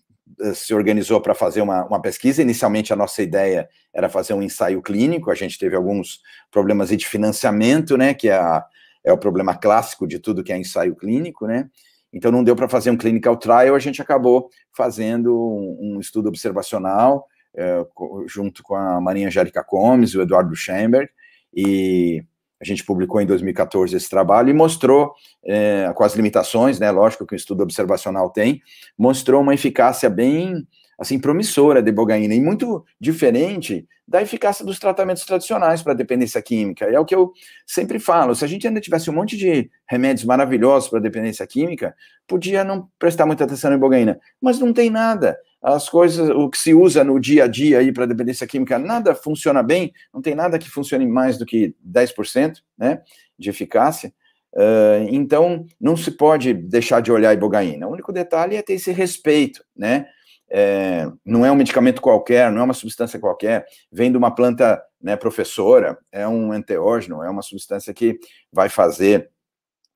se organizou para fazer uma, uma, pesquisa. Inicialmente, a nossa ideia era fazer um ensaio clínico. A gente teve alguns problemas de financiamento, né, que é, a, é o problema clássico de tudo que é ensaio clínico, né. Então não deu para fazer um clinical trial, a gente acabou fazendo um, um estudo observacional é, junto com a Maria Angélica Gomes e o Eduardo Schemberg, e a gente publicou em 2014 esse trabalho e mostrou, é, com as limitações, né, lógico que o estudo observacional tem, mostrou uma eficácia bem assim, promissora de ibogaína e muito diferente da eficácia dos tratamentos tradicionais para dependência química. E é o que eu sempre falo, se a gente ainda tivesse um monte de remédios maravilhosos para dependência química, podia não prestar muita atenção na ibogaína, mas não tem nada. As coisas, o que se usa no dia a dia aí para dependência química, nada funciona bem, não tem nada que funcione mais do que 10%, né, de eficácia. Uh, então, não se pode deixar de olhar a ibogaína. O único detalhe é ter esse respeito, né? É, não é um medicamento qualquer, não é uma substância qualquer, vem de uma planta né, professora, é um enteógeno, é uma substância que vai fazer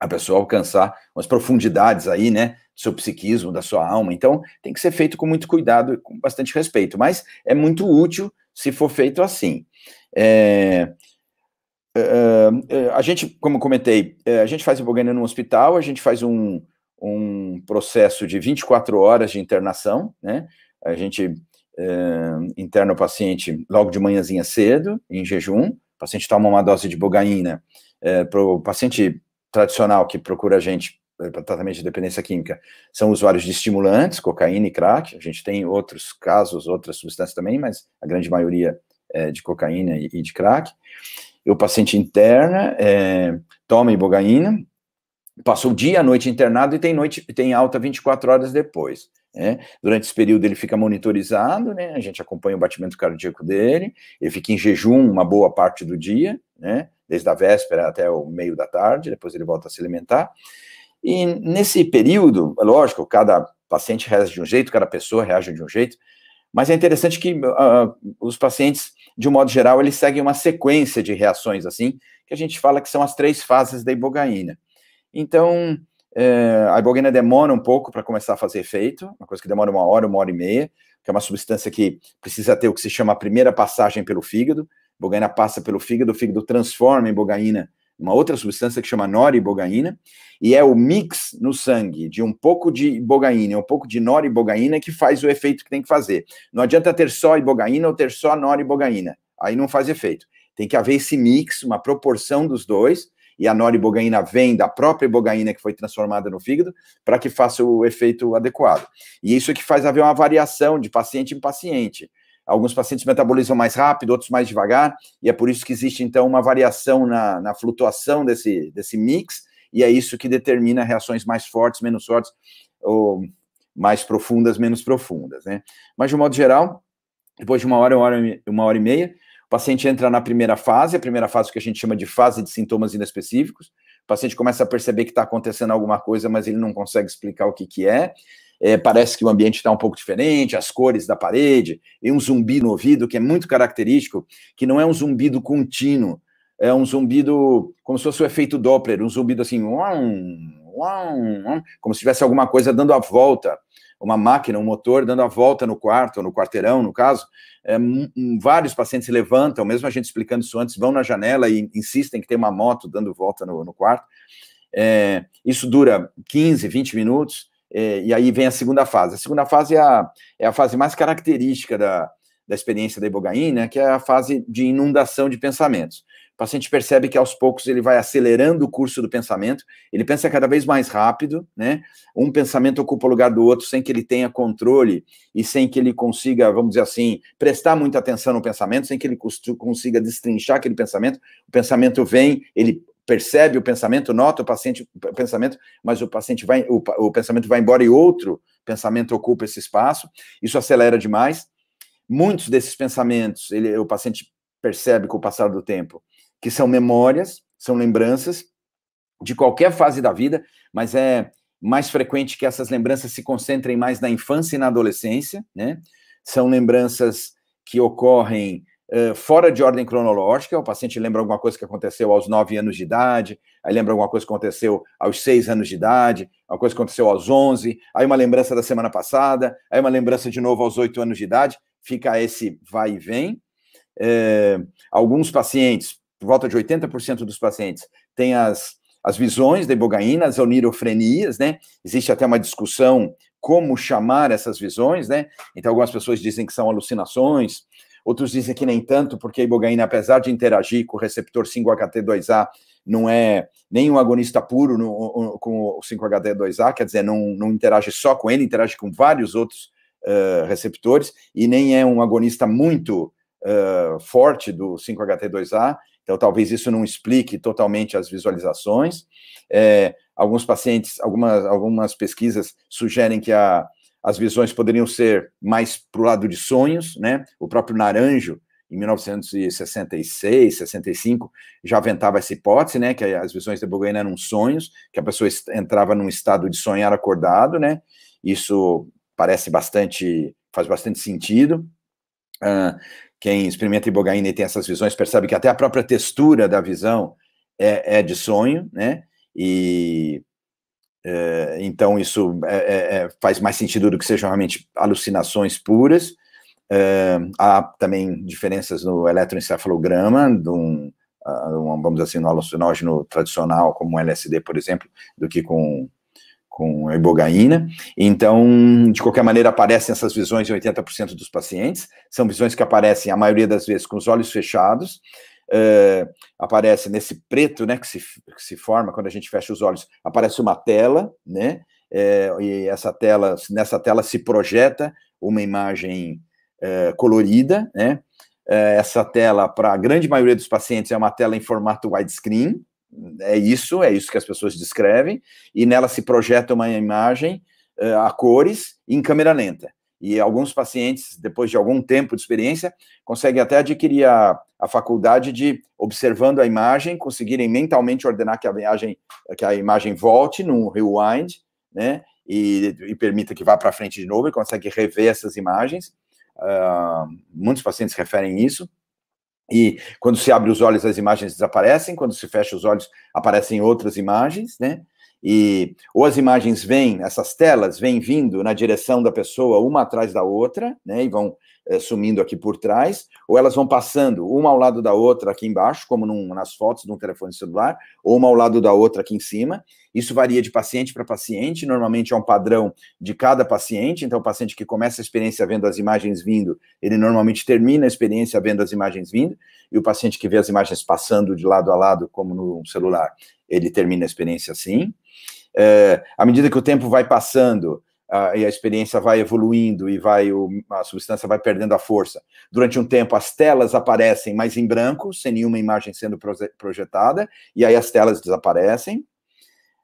a pessoa alcançar umas profundidades aí, né, do seu psiquismo, da sua alma. Então, tem que ser feito com muito cuidado e com bastante respeito, mas é muito útil se for feito assim. É, é, é a gente, como comentei, é, a gente faz ibogaina no hospital, a gente faz um, um processo de 24 horas de internação, né? A gente é, interna o paciente logo de manhãzinha cedo, em jejum, o paciente toma uma dose de bogaína. É, para o paciente tradicional que procura a gente é, para tratamento de dependência química, são usuários de estimulantes, cocaína e crack. A gente tem outros casos, outras substâncias também, mas a grande maioria é de cocaína e, e de crack. E o paciente interna, é, toma ibogaína, passou o dia e a noite internado e tem noite tem alta 24 horas depois. Né? Durante esse período ele fica monitorizado, né? A gente acompanha o batimento cardíaco dele, ele fica em jejum uma boa parte do dia, né? Desde a véspera até o meio da tarde, depois ele volta a se alimentar. E nesse período, lógico, cada paciente reage de um jeito, cada pessoa reage de um jeito, mas é interessante que uh, os pacientes, de um modo geral, eles seguem uma sequência de reações assim, que a gente fala que são as três fases da ibogaína. Então, é, a ibogaína demora um pouco para começar a fazer efeito, uma coisa que demora uma hora, uma hora e meia, que é uma substância que precisa ter o que se chama a primeira passagem pelo fígado. A ibogaína passa pelo fígado, o fígado transforma a ibogaína uma outra substância que chama noribogaína, e é o mix no sangue de um pouco de ibogaína um pouco de noribogaína que faz o efeito que tem que fazer. Não adianta ter só ibogaína ou ter só noribogaína, aí não faz efeito. Tem que haver esse mix, uma proporção dos dois, e a noribogaína vem da própria ibogaína que foi transformada no fígado, para que faça o efeito adequado. E isso é que faz haver uma variação de paciente em paciente. Alguns pacientes metabolizam mais rápido, outros mais devagar, e é por isso que existe, então, uma variação na, na flutuação desse, desse mix, e é isso que determina reações mais fortes, menos fortes, ou mais profundas, menos profundas, né? Mas, de um modo geral, depois de uma hora, uma hora, uma hora e meia, O paciente entra na primeira fase, a primeira fase que a gente chama de fase de sintomas inespecíficos. O paciente começa a perceber que está acontecendo alguma coisa, mas ele não consegue explicar o que, que é. é parece que o ambiente está um pouco diferente, as cores da parede, e um zumbi no ouvido, que é muito característico, que não é um zumbido contínuo, é um zumbido como se fosse o efeito Doppler, um zumbido assim, como se tivesse alguma coisa dando a volta uma máquina, um motor dando a volta no quarto, no quarteirão, no caso, é, vários pacientes levantam, mesmo a gente explicando isso antes, vão na janela e insistem que tem uma moto dando volta no, no quarto. É, isso dura 15, 20 minutos, é, e aí vem a segunda fase. A segunda fase é a, é a fase mais característica da, da experiência da ibogaína, que é a fase de inundação de pensamentos. O paciente percebe que aos poucos ele vai acelerando o curso do pensamento, ele pensa cada vez mais rápido, né? Um pensamento ocupa o lugar do outro sem que ele tenha controle e sem que ele consiga, vamos dizer assim, prestar muita atenção no pensamento, sem que ele consiga destrinchar aquele pensamento. O pensamento vem, ele percebe o pensamento, nota o paciente o pensamento, mas o paciente vai, o, o pensamento vai embora e outro pensamento ocupa esse espaço. Isso acelera demais. Muitos desses pensamentos, ele, o paciente percebe com o passar do tempo que são memórias, são lembranças de qualquer fase da vida, mas é mais frequente que essas lembranças se concentrem mais na infância e na adolescência, né? São lembranças que ocorrem uh, fora de ordem cronológica. O paciente lembra alguma coisa que aconteceu aos 9 anos de idade, aí lembra alguma coisa que aconteceu aos 6 anos de idade, uma coisa que aconteceu aos 11, aí uma lembrança da semana passada, aí uma lembrança de novo aos 8 anos de idade. Fica esse vai e vem. Alguns pacientes por volta de 80% dos pacientes têm as, as visões da ibogaína, as onirofrenias, né? Existe até uma discussão como chamar essas visões, né? Então, algumas pessoas dizem que são alucinações, outros dizem que nem tanto, porque a ibogaína, apesar de interagir com o receptor 5-HT2A, não é nem um agonista puro no, com o 5-HT2A, quer dizer, não, não interage só com ele, interage com vários outros uh, receptores, e nem é um agonista muito uh, forte do 5-HT2A, então, talvez isso não explique totalmente as visualizações. É, alguns pacientes, algumas, algumas pesquisas sugerem que a, as visões poderiam ser mais para o lado de sonhos, né? O próprio Naranjo, em 1966, 65, já aventava essa hipótese, né? Que as visões de Bogaina eram sonhos, que a pessoa entrava num estado de sonhar acordado, né? Isso parece bastante, faz bastante sentido. Uh, quem experimenta ibogaína e tem essas visões percebe que até a própria textura da visão é, é de sonho, né? E é, então isso é, é, é faz mais sentido do que sejam realmente alucinações puras. É, há também diferenças no eletroencefalograma, de um, um, vamos dizer assim, no alucinógeno tradicional, como o LSD, por exemplo, do que com com ibogaína. Então, de qualquer maneira, aparecem essas visões em 80% dos pacientes. São visões que aparecem, a maioria das vezes, com os olhos fechados. Uh, aparece nesse preto, né, que se, que se forma quando a gente fecha os olhos, aparece uma tela, né, é, e essa tela, nessa tela se projeta uma imagem é, colorida, né, essa tela, para a grande maioria dos pacientes, é uma tela em formato widescreen, é isso, é isso que as pessoas descrevem, e nela se projeta uma imagem uh, a cores em câmera lenta. E alguns pacientes, depois de algum tempo de experiência, conseguem até adquirir a, a faculdade de, observando a imagem, conseguirem mentalmente ordenar que a imagem, que a imagem volte num rewind, né, e, e permita que vá para frente de novo e consegue rever essas imagens. Uh, muitos pacientes referem isso. E quando se abre os olhos, as imagens desaparecem, quando se fecha os olhos, aparecem outras imagens, né? E ou as imagens vêm, essas telas vêm vindo na direção da pessoa, uma atrás da outra, né? E vão sumindo aqui por trás, ou elas vão passando uma ao lado da outra aqui embaixo, como num, nas fotos de um telefone celular, ou uma ao lado da outra aqui em cima. Isso varia de paciente para paciente, normalmente é um padrão de cada paciente, então o paciente que começa a experiência vendo as imagens vindo, ele normalmente termina a experiência vendo as imagens vindo, e o paciente que vê as imagens passando de lado a lado, como no celular, ele termina a experiência assim. É, à medida que o tempo vai passando, a, e a experiência vai evoluindo e vai o, a substância vai perdendo a força. Durante um tempo, as telas aparecem mais em branco, sem nenhuma imagem sendo projetada, e aí as telas desaparecem.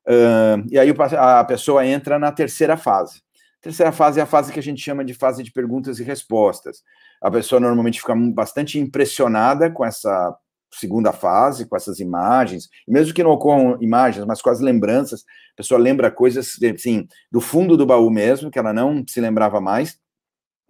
Uh, e aí a pessoa entra na terceira fase. A terceira fase é a fase que a gente chama de fase de perguntas e respostas. a pessoa normalmente fica bastante impressionada com essa segunda fase, com essas imagens, mesmo que não ocorram imagens, mas com as lembranças, a pessoa lembra coisas, assim, do fundo do baú mesmo, que ela não se lembrava mais,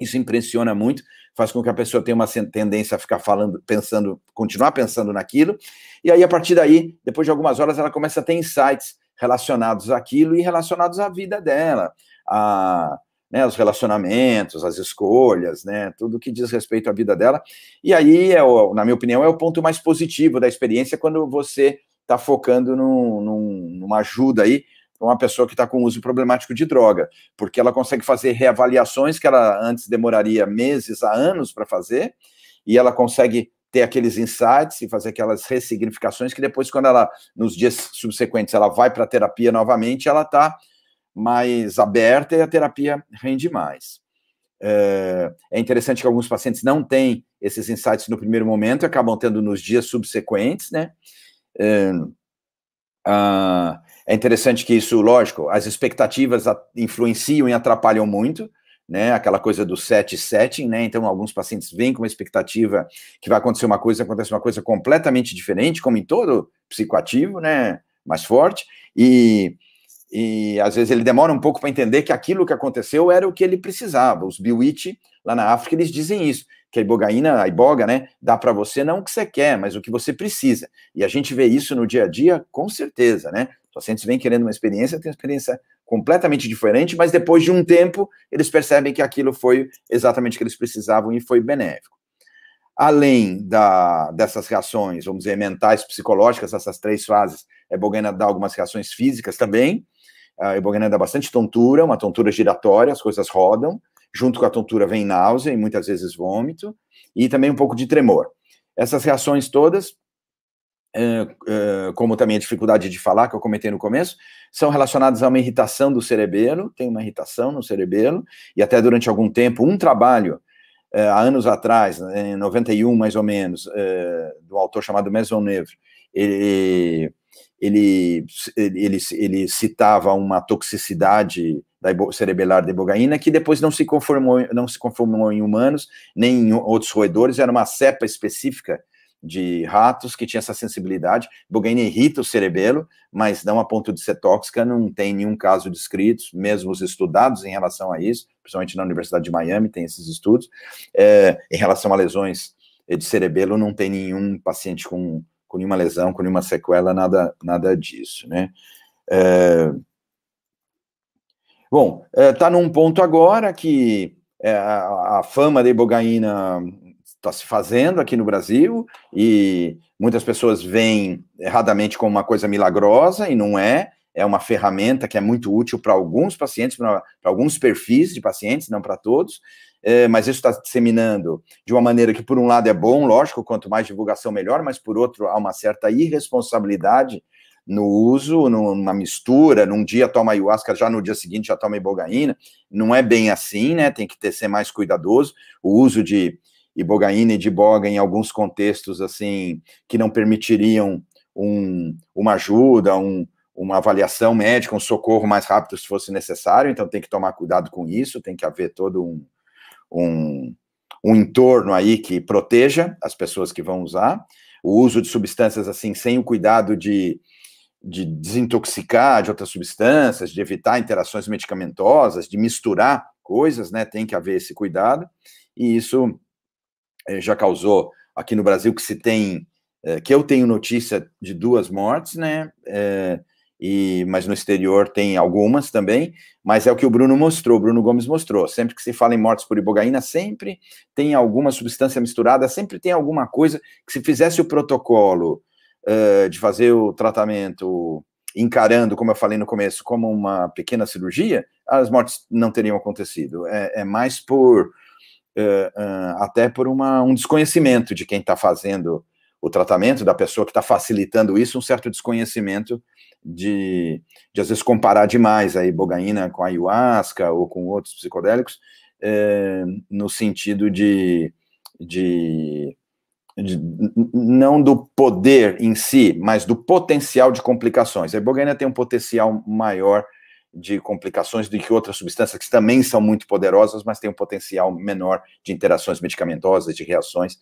isso impressiona muito, faz com que a pessoa tenha uma tendência a ficar falando, pensando, continuar pensando naquilo, e aí, a partir daí, depois de algumas horas, ela começa a ter insights relacionados àquilo e relacionados à vida dela, a, né, os relacionamentos, as escolhas, né, tudo que diz respeito à vida dela. E aí, é o, na minha opinião, é o ponto mais positivo da experiência quando você está focando num, num, numa ajuda aí para uma pessoa que está com uso problemático de droga, porque ela consegue fazer reavaliações que ela antes demoraria meses a anos para fazer, e ela consegue ter aqueles insights e fazer aquelas ressignificações que depois, quando ela, nos dias subsequentes, ela vai para a terapia novamente, ela está mais aberta e a terapia rende mais. É, é interessante que alguns pacientes não têm esses insights no primeiro momento, acabam tendo nos dias subsequentes, né? É, é interessante que isso, lógico, as expectativas influenciam e atrapalham muito, né? Aquela coisa do set setting, né? Então, alguns pacientes vêm com uma expectativa que vai acontecer uma coisa, acontece uma coisa completamente diferente, como em todo psicoativo, né? Mais forte, e e às vezes ele demora um pouco para entender que aquilo que aconteceu era o que ele precisava. Os Biwit, lá na África, eles dizem isso, que a ibogaína, a iboga, né, dá para você não o que você quer, mas o que você precisa. E a gente vê isso no dia a dia, com certeza, né? Os pacientes vêm querendo uma experiência, tem uma experiência completamente diferente, mas depois de um tempo, eles percebem que aquilo foi exatamente o que eles precisavam e foi benéfico. Além da, dessas reações, vamos dizer, mentais, psicológicas, essas três fases, a ibogaína dá algumas reações físicas também, a ibogaína dá bastante tontura, uma tontura giratória, as coisas rodam. Junto com a tontura vem náusea e muitas vezes vômito, e também um pouco de tremor. Essas reações todas, é, é, como também a dificuldade de falar, que eu comentei no começo, são relacionadas a uma irritação do cerebelo, tem uma irritação no cerebelo, e até durante algum tempo, um trabalho, é, há anos atrás, em 91 mais ou menos, do autor chamado Maisonneuve, ele ele, ele, ele citava uma toxicidade da cerebelar da ibogaína que depois não se conformou, não se conformou em humanos, nem em outros roedores, era uma cepa específica de ratos que tinha essa sensibilidade. Ibogaína irrita o cerebelo, mas não a ponto de ser tóxica, não tem nenhum caso descrito, mesmo os estudados em relação a isso, principalmente na Universidade de Miami tem esses estudos, é, em relação a lesões de cerebelo, não tem nenhum paciente com com nenhuma lesão, com nenhuma sequela, nada, nada disso, né? É... Bom, está é, num ponto agora que é, a, a, fama da ibogaína está se fazendo aqui no Brasil e muitas pessoas veem erradamente como uma coisa milagrosa e não é. É uma ferramenta que é muito útil para alguns pacientes, para alguns perfis de pacientes, não para todos é, mas isso está disseminando de uma maneira que, por um lado, é bom, lógico, quanto mais divulgação, melhor, mas, por outro, há uma certa irresponsabilidade no uso, numa mistura, num dia toma ayahuasca, já no dia seguinte já toma ibogaína, não é bem assim, né, tem que ter, ser mais cuidadoso, o uso de ibogaína e de boga em alguns contextos, assim, que não permitiriam um, uma ajuda, um, uma avaliação médica, um socorro mais rápido se fosse necessário, então tem que tomar cuidado com isso, tem que haver todo um, um, um entorno aí que proteja as pessoas que vão usar, o uso de substâncias assim, sem o cuidado de, de desintoxicar de outras substâncias, de evitar interações medicamentosas, de misturar coisas, né? Tem que haver esse cuidado, e isso eh, já causou aqui no Brasil que se tem, eh, que eu tenho notícia de duas mortes, né? É, e, mas no exterior tem algumas também, mas é o que o Bruno mostrou, o Bruno Gomes mostrou. Sempre que se fala em mortes por ibogaína, sempre tem alguma substância misturada, sempre tem alguma coisa que se fizesse o protocolo uh, de fazer o tratamento encarando, como eu falei no começo, como uma pequena cirurgia, as mortes não teriam acontecido. É, é mais por, uh, uh, até por uma, um desconhecimento de quem está fazendo o tratamento, da pessoa que está facilitando isso, um certo desconhecimento de, de às vezes comparar demais a ibogaína com a ayahuasca ou com outros psicodélicos, é, no sentido de, de, de, não do poder em si, mas do potencial de complicações. A ibogaína tem um potencial maior de complicações do que outras substâncias que também são muito poderosas, mas têm um potencial menor de interações medicamentosas, de reações.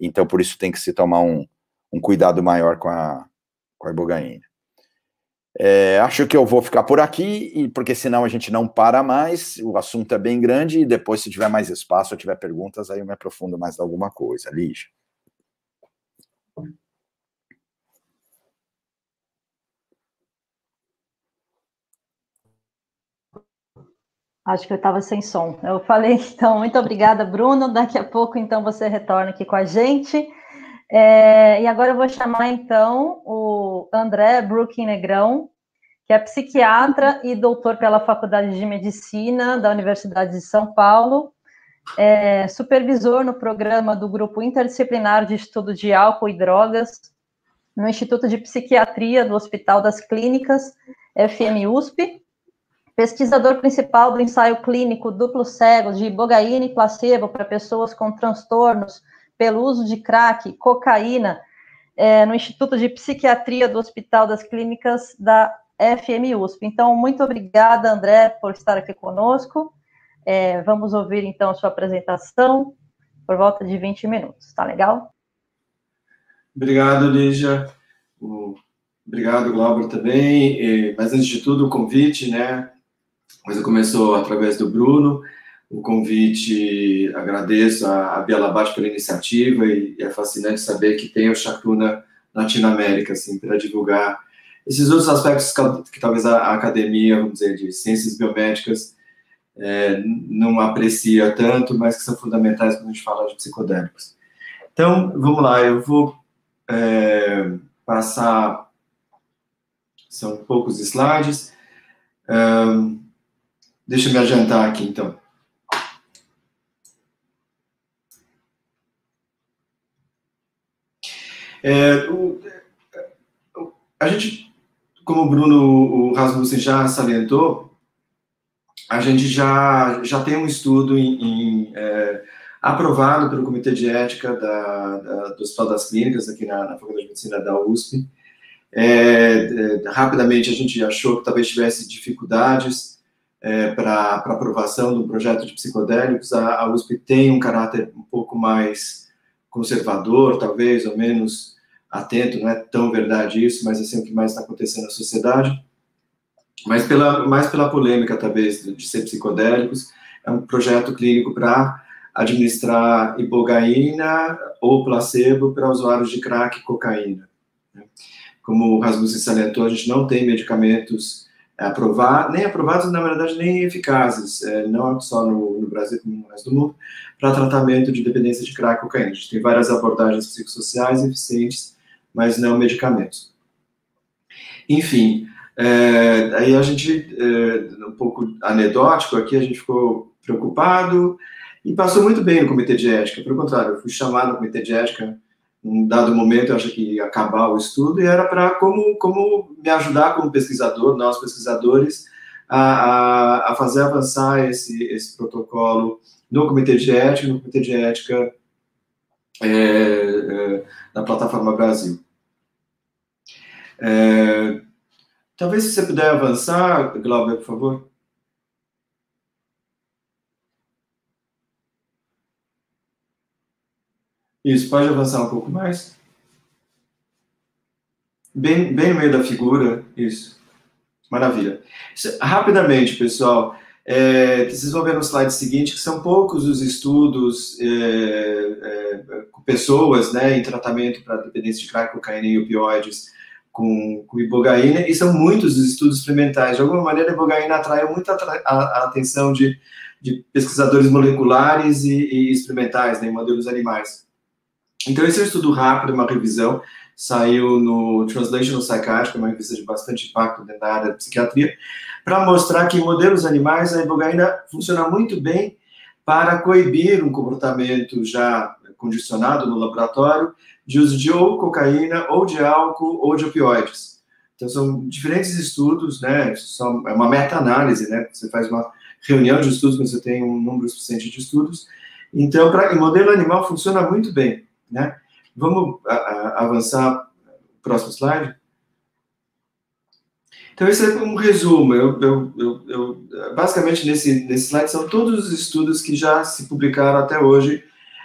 Então, por isso tem que se tomar um, um cuidado maior com a, com a ibogaína. É, acho que eu vou ficar por aqui, porque senão a gente não para mais, o assunto é bem grande, e depois, se tiver mais espaço, ou tiver perguntas, aí eu me aprofundo mais em alguma coisa. Lígia. Acho que eu estava sem som. Eu falei, então, muito obrigada, Bruno. Daqui a pouco, então, você retorna aqui com a gente. É, e agora eu vou chamar, então, o André Brooking Negrão, que é psiquiatra e doutor pela Faculdade de Medicina da Universidade de São Paulo, é, supervisor no programa do Grupo Interdisciplinar de Estudo de Álcool e Drogas, no Instituto de Psiquiatria do Hospital das Clínicas, FMUSP, pesquisador principal do ensaio clínico duplo cego de ibogaína e placebo para pessoas com transtornos pelo uso de crack, cocaína, é, no Instituto de Psiquiatria do Hospital das Clínicas da FMUSP. Então, muito obrigada, André, por estar aqui conosco. É, vamos ouvir, então, a sua apresentação por volta de 20 minutos, tá legal? Obrigado, Lígia. Obrigado, Glauber, também. Mas, antes de tudo, o convite, né? Mas começou através do Bruno. O convite, agradeço a, a Bia pela iniciativa e, é fascinante saber que tem o Chacruna Latinoamérica, assim, para divulgar esses outros aspectos que, que, talvez a, academia, vamos dizer, de ciências biomédicas é, não aprecia tanto, mas que são fundamentais quando a gente fala de psicodélicos. Então, vamos lá, eu vou é, passar, são poucos slides, um, Deixa eu me adiantar aqui, então. É, o, a gente, como o Bruno o Rasmussen já salientou, a gente já, já tem um estudo em, em, é, aprovado pelo Comitê de Ética da, da, do Hospital das Clínicas, aqui na, na Faculdade de Medicina da USP. É, é, rapidamente, a gente achou que talvez tivesse dificuldades é, para aprovação do projeto de psicodélicos, a, a, USP tem um caráter um pouco mais conservador, talvez, ou menos atento, não é tão verdade isso, mas assim, o que mais está acontecendo na sociedade. Mas pela, mais pela polêmica, talvez, de ser psicodélicos, é um projeto clínico para administrar ibogaína ou placebo para usuários de crack e cocaína. Né? Como o Rasmussen salientou, a gente não tem medicamentos aprovar, nem aprovados, na verdade, nem eficazes, é, não só no, no, Brasil, como no resto do mundo, para tratamento de dependência de crack e cocaína. A gente tem várias abordagens psicossociais eficientes, mas não medicamentos. Enfim, é, aí a gente, é, um pouco anedótico aqui, a gente ficou preocupado e passou muito bem no comitê de ética. Pelo contrário, eu fui chamado no comitê de ética um dado momento eu acho que ia acabar o estudo e era para como, como me ajudar como pesquisador, nós pesquisadores, a, a, a, fazer avançar esse, esse protocolo no Comitê de Ética, no Comitê de Ética é, é, da Plataforma Brasil. É, talvez se você puder avançar, Glauber, por favor. Isso, pode avançar um pouco mais. Bem, bem no meio da figura, isso. Maravilha. Rapidamente, pessoal, é, vocês vão ver no slide seguinte que são poucos os estudos é, é, com pessoas né, em tratamento para dependência de crack, cocaína e opioides com, com ibogaína, e são muitos os estudos experimentais. De alguma maneira, a ibogaína atraiu muito a, a, a atenção de, de pesquisadores moleculares e, e experimentais né, em modelos animais. Então, esse é um estudo rápido, uma revisão, saiu no Translational Psychiatry, uma revista de bastante impacto dentro da área da psiquiatria, para mostrar que em modelos animais a ibogaína funciona muito bem para coibir um comportamento já condicionado no laboratório de uso de ou cocaína, ou de álcool, ou de opioides. Então, são diferentes estudos, né? São, é uma meta-análise, né? Você faz uma reunião de estudos quando você tem um número suficiente de estudos. Então, em modelo animal funciona muito bem. Né? Vamos a, a, avançar próximo slide? Então, esse é um resumo. Eu, eu, eu, basicamente, nesse, nesse slide são todos os estudos que já se publicaram até hoje,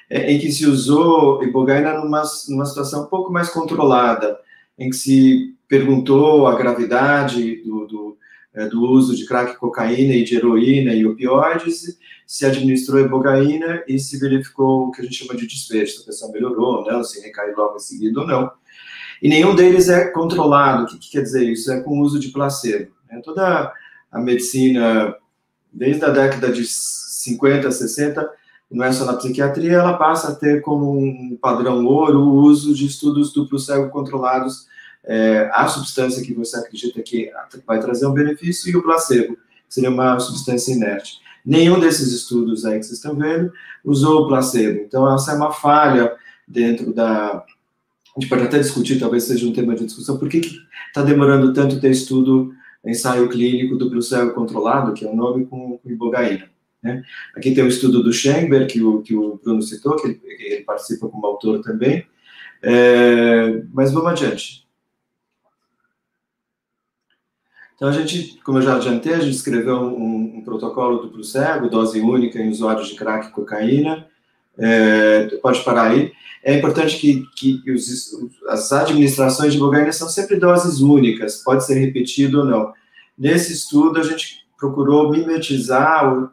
é, em que se usou ibogaina numa, numa situação um pouco mais controlada, em que se perguntou a gravidade do, do, é, do uso de crack, cocaína e de heroína e opioides, se administrou ibogaína e se verificou o que a gente chama de desfecho, se a pessoa melhorou ou não, se recaiu logo em seguida ou não. E nenhum deles é controlado. O que, que quer dizer isso? É com uso de placebo. Né? Toda a medicina, desde a década de 50, 60, não é só na psiquiatria, ela passa a ter como um padrão ouro o uso de estudos duplo cego controlados é, a substância que você acredita que vai trazer um benefício e o placebo, que seria uma substância inerte. Nenhum desses estudos aí que vocês estão vendo usou o placebo. Então, essa é uma falha dentro da, a gente pode até discutir, talvez seja um tema de discussão, por que está demorando tanto ter estudo, ensaio clínico duplo cego controlado, que é o nome com, com ibogaína. Né? Aqui tem o estudo do Schenberg, que o, que o Bruno citou, que ele, ele participa como autor também. É, mas vamos adiante. Então, a gente, como eu já adiantei, a gente escreveu um, um protocolo duplo cego, dose única em usuários de crack e cocaína. É, pode parar aí é importante que, que os, as administrações de Bogaina são sempre doses únicas, pode ser repetido ou não. Nesse estudo, a gente procurou mimetizar,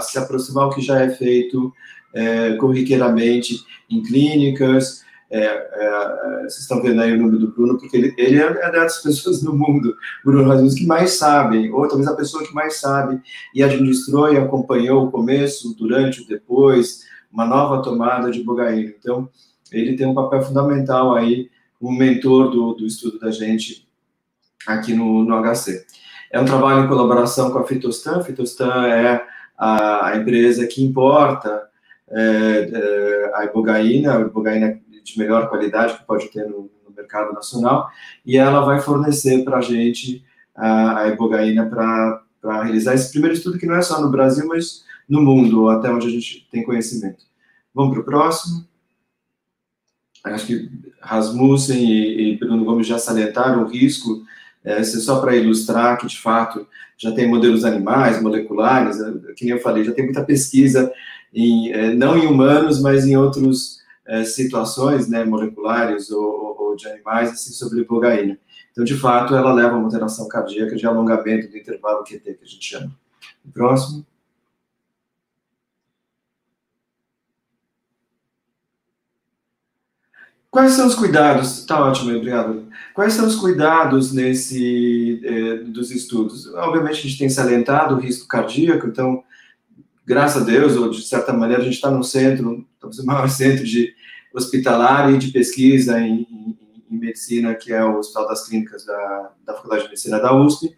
se aproximar o que já é feito é, corriqueiramente em clínicas. É, é, vocês estão vendo aí o número do Bruno, porque ele, ele é, é das pessoas no mundo, Bruno Rasmus, que mais sabem, ou talvez a pessoa que mais sabe, e administrou e acompanhou o começo, durante, o depois, uma nova tomada de Bogaína. Então, ele tem um papel fundamental aí, como mentor do, do estudo da gente aqui no, no HC. É um trabalho em colaboração com a Fitostan. A Fitostan é a, a empresa que importa é, é, a ibogaína, a ibogaína de melhor qualidade que pode ter no, no mercado nacional, e ela vai fornecer para a gente a, a ibogaína para realizar esse primeiro estudo, que não é só no Brasil, mas no mundo, até onde a gente tem conhecimento. Vamos para o próximo acho que Rasmussen e, e Bruno Gomes já salientaram o risco, é, só para ilustrar que, de fato, já tem modelos animais, moleculares, é, que eu falei, já tem muita pesquisa, em, é, não em humanos, mas em outras é, situações, né, moleculares ou, ou, de animais, assim, sobre ibogaína. Então, de fato, ela leva a uma alteração cardíaca de alongamento do intervalo QT, que a gente chama. Próximo. Quais são os cuidados? Tá ótimo, obrigado. Quais são os cuidados nesse é, dos estudos? Obviamente a gente tem salientado o risco cardíaco, então, graças a Deus, ou de certa maneira, a gente está num centro, talvez o maior centro de hospitalar e de pesquisa em, em, em, medicina, que é o Hospital das Clínicas da, da Faculdade de Medicina da USP.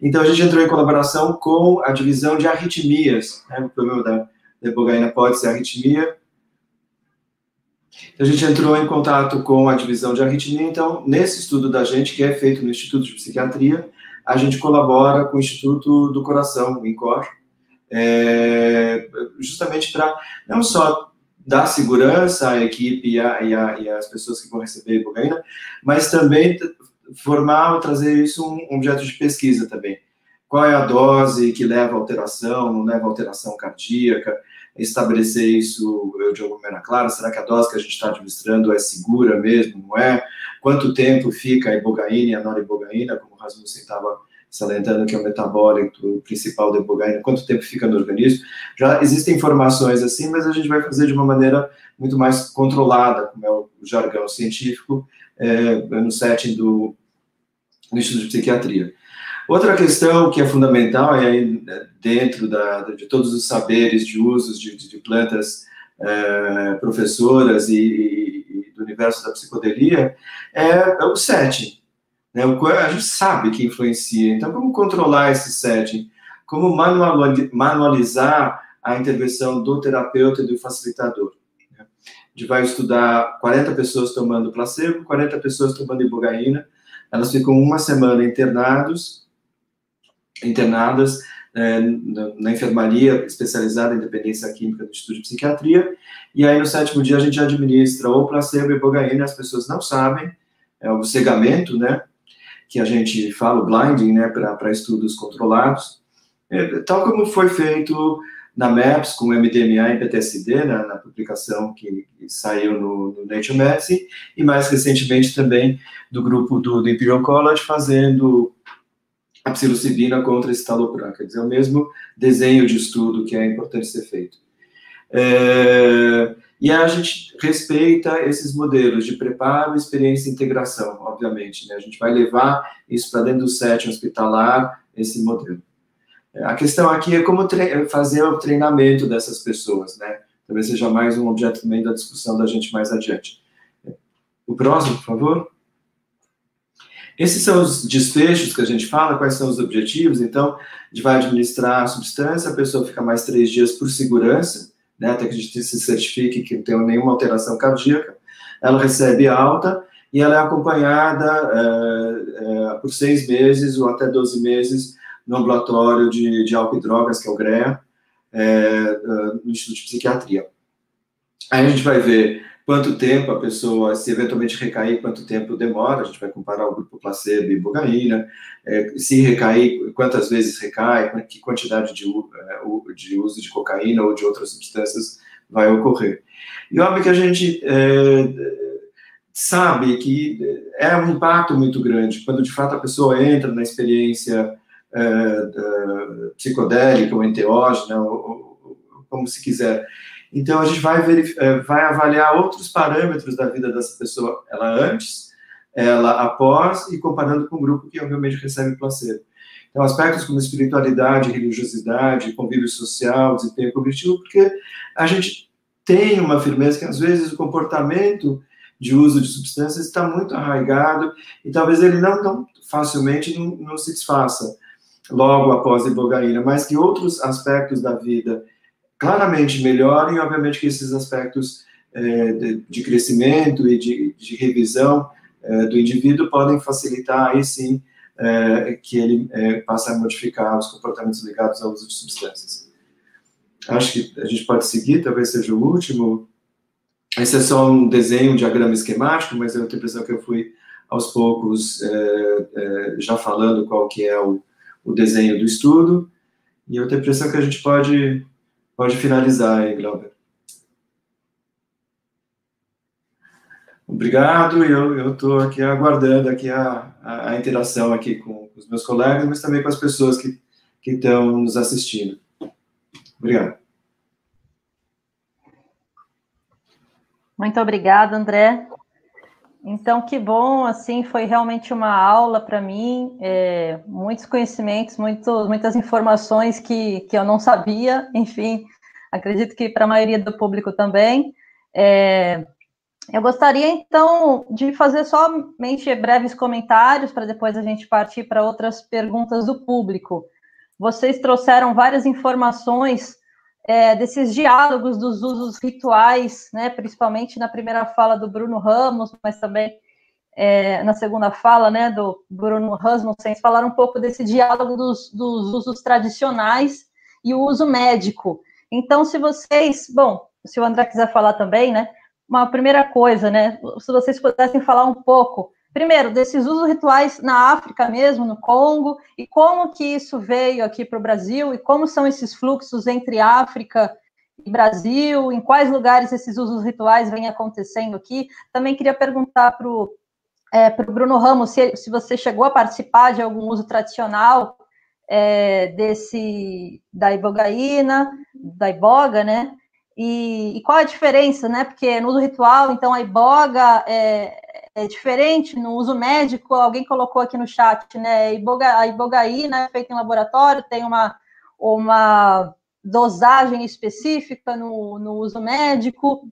Então a gente entrou em colaboração com a divisão de arritmias. Né? O problema da, da pode ser arritmia a gente entrou em contato com a divisão de arritmia, então, nesse estudo da gente, que é feito no Instituto de Psiquiatria, a gente colabora com o Instituto do Coração, o INCOR, é, justamente para não só dar segurança à equipe e, a, e, a, e às pessoas que vão receber ibogaína, mas também formar trazer isso um objeto de pesquisa também. Qual é a dose que leva a alteração, não leva a alteração cardíaca, estabelecer isso de alguma maneira clara? Será que a dose que a gente está administrando é segura mesmo, não é? Quanto tempo fica a ibogaína e a noribogaína, como o Rasmussen estava salientando que é o metabólico principal da ibogaína, quanto tempo fica no organismo? Já existem informações assim, mas a gente vai fazer de uma maneira muito mais controlada, como é o jargão científico, é, no setting do, do de Psiquiatria. Outra questão que é fundamental, né, dentro da, de todos os saberes de usos de, de plantas é, professoras e, e, do universo da psicodelia, é, é o setting. Né? O, a gente sabe que influencia. Então, como controlar esse setting? Como manualizar a intervenção do terapeuta e do facilitador? Né? A gente vai estudar 40 pessoas tomando placebo, 40 pessoas tomando ibogaína, elas ficam uma semana internados, internadas é, na, na, enfermaria especializada em dependência química do Instituto de Psiquiatria, e aí no sétimo dia a gente administra ou placebo e ibogaína, as pessoas não sabem, é o cegamento, né, que a gente fala, o blinding, né, para estudos controlados, é, tal como foi feito na MAPS com MDMA e PTSD, né, na publicação que, saiu no, no, Nature Medicine, e mais recentemente também do grupo do, do Imperial College fazendo a psilocibina contra estalopram, quer dizer, o mesmo desenho de estudo que é importante ser feito. É, e a gente respeita esses modelos de preparo, experiência e integração, obviamente. Né? A gente vai levar isso para dentro do setting hospitalar, esse modelo. A questão aqui é como fazer o treinamento dessas pessoas, né? Talvez seja mais um objeto também da discussão da gente mais adiante. O próximo, por favor. Esses são os desfechos que a gente fala, quais são os objetivos. Então, a gente vai administrar a substância, a pessoa fica mais três dias por segurança, né, até que a gente se certifique que não tem nenhuma alteração cardíaca. Ela recebe alta e ela é acompanhada é, é, por seis meses ou até 12 meses no ambulatório de, de álcool e drogas, que é o GREA, é, no Instituto de Psiquiatria. Aí a gente vai ver quanto tempo a pessoa, se eventualmente recair, quanto tempo demora, a gente vai comparar o grupo placebo e bugaína, é, se recair, quantas vezes recai, que quantidade de, é, de, uso de cocaína ou de outras substâncias vai ocorrer. E óbvio que a gente é, sabe que é um impacto muito grande, quando de fato a pessoa entra na experiência é, psicodélica ou enteógena, ou, ou, como se quiser. Então, a gente vai, é, vai avaliar outros parâmetros da vida dessa pessoa, ela antes, ela após, e comparando com o grupo que, obviamente, recebe placebo. Então, aspectos como espiritualidade, religiosidade, convívio social, desempenho cognitivo, porque a gente tem uma firmeza que, às vezes, o comportamento de uso de substâncias está muito arraigado e talvez ele não tão facilmente não, não se desfaça logo após a ibogaína, mas que outros aspectos da vida claramente melhorem, e obviamente que esses aspectos é, de, de, crescimento e de, de revisão é, do indivíduo podem facilitar, aí sim, é, que ele é, passe a modificar os comportamentos ligados ao uso de substâncias. Acho que a gente pode seguir, talvez seja o último. Esse é só um desenho, um diagrama esquemático, mas eu tenho a impressão que eu fui, aos poucos, é, é, já falando qual que é o, o desenho do estudo, e eu tenho a impressão que a gente pode, pode finalizar aí, Glauber. Obrigado, eu estou aqui aguardando aqui a, a, a, interação aqui com os meus colegas, mas também com as pessoas que, estão nos assistindo. Obrigado. Muito obrigada, André. Então, que bom, assim, foi realmente uma aula para mim, é, muitos conhecimentos, muito, muitas informações que, que eu não sabia, enfim, acredito que para a maioria do público também. É, eu gostaria, então, de fazer somente breves comentários, para depois a gente partir para outras perguntas do público. Vocês trouxeram várias informações é, desses diálogos dos usos rituais, né, principalmente na primeira fala do Bruno Ramos, mas também é, na segunda fala, né, do Bruno Rasmussen, falaram um pouco desse diálogo dos, dos usos tradicionais e o uso médico. Então, se vocês, bom, se o André quiser falar também, né, uma primeira coisa, né, se vocês pudessem falar um pouco primeiro, desses usos rituais na África mesmo, no Congo, e como que isso veio aqui para o Brasil, e como são esses fluxos entre África e Brasil, em quais lugares esses usos rituais vêm acontecendo aqui. Também queria perguntar para o é, Bruno Ramos se, se você chegou a participar de algum uso tradicional é, desse da ibogaína, da iboga, né? E, e, qual a diferença, né? Porque no uso ritual, então a iboga é, é diferente no uso médico, alguém colocou aqui no chat, né? Iboga, a ibogaína é feita em laboratório, tem uma, uma dosagem específica no, no uso médico.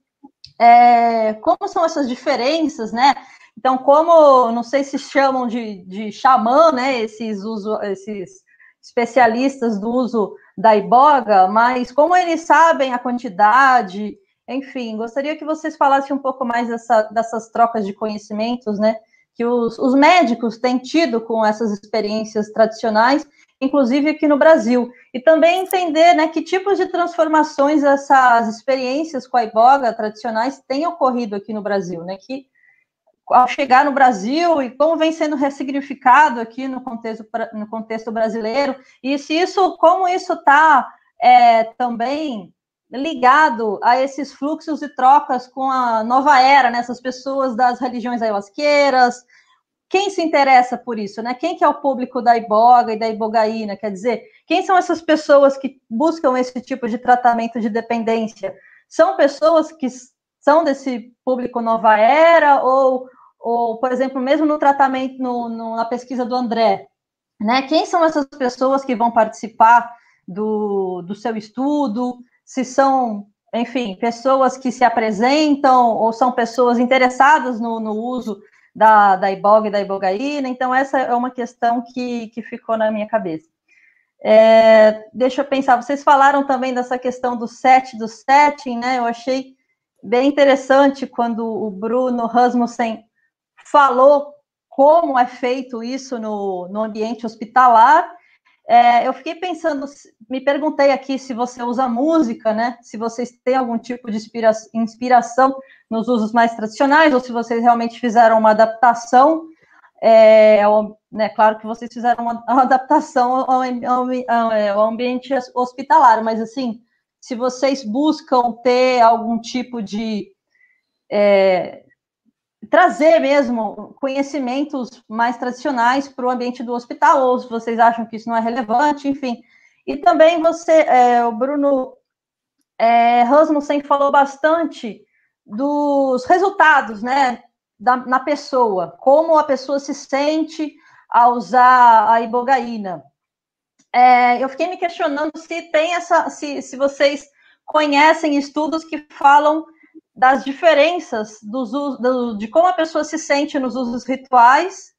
É, como são essas diferenças, né? Então, como não sei se chamam de, de xamã, né? Esses, uso, esses especialistas do uso da iboga, mas como eles sabem a quantidade enfim, gostaria que vocês falassem um pouco mais dessa, dessas trocas de conhecimentos, né? Que os, os médicos têm tido com essas experiências tradicionais, inclusive aqui no Brasil. E também entender né, que tipos de transformações essas experiências com a iboga tradicionais têm ocorrido aqui no Brasil, né? Que, ao chegar no Brasil e como vem sendo ressignificado aqui no contexto, no contexto brasileiro, e se isso, como isso está é, também ligado a esses fluxos e trocas com a nova era, nessas né? pessoas das religiões ayahuasqueiras, quem se interessa por isso, né? Quem que é o público da iboga e da ibogaína? Quer dizer, quem são essas pessoas que buscam esse tipo de tratamento de dependência? São pessoas que são desse público nova era ou, ou por exemplo, mesmo no tratamento, no, no, na pesquisa do André, né? Quem são essas pessoas que vão participar do, do seu estudo? Se são, enfim, pessoas que se apresentam ou são pessoas interessadas no, no uso da, da iboga e da ibogaína? Então, essa é uma questão que, que ficou na minha cabeça. É, deixa eu pensar, vocês falaram também dessa questão do set, do setting, né? Eu achei bem interessante quando o Bruno Rasmussen falou como é feito isso no, no ambiente hospitalar. É, eu fiquei pensando, me perguntei aqui se você usa música, né? Se vocês têm algum tipo de inspira inspiração nos usos mais tradicionais, ou se vocês realmente fizeram uma adaptação. É, né, claro que vocês fizeram uma, uma adaptação ao, ao, ao, ambiente hospitalar, mas assim, se vocês buscam ter algum tipo de é, trazer mesmo conhecimentos mais tradicionais para o ambiente do hospital, ou se vocês acham que isso não é relevante, enfim. E também você, é, o Bruno é, Rasmussen falou bastante dos resultados, né, da, na pessoa, como a pessoa se sente ao usar a ibogaína é, eu fiquei me questionando se tem essa, se, se vocês conhecem estudos que falam das diferenças dos, do, de como a pessoa se sente nos usos rituais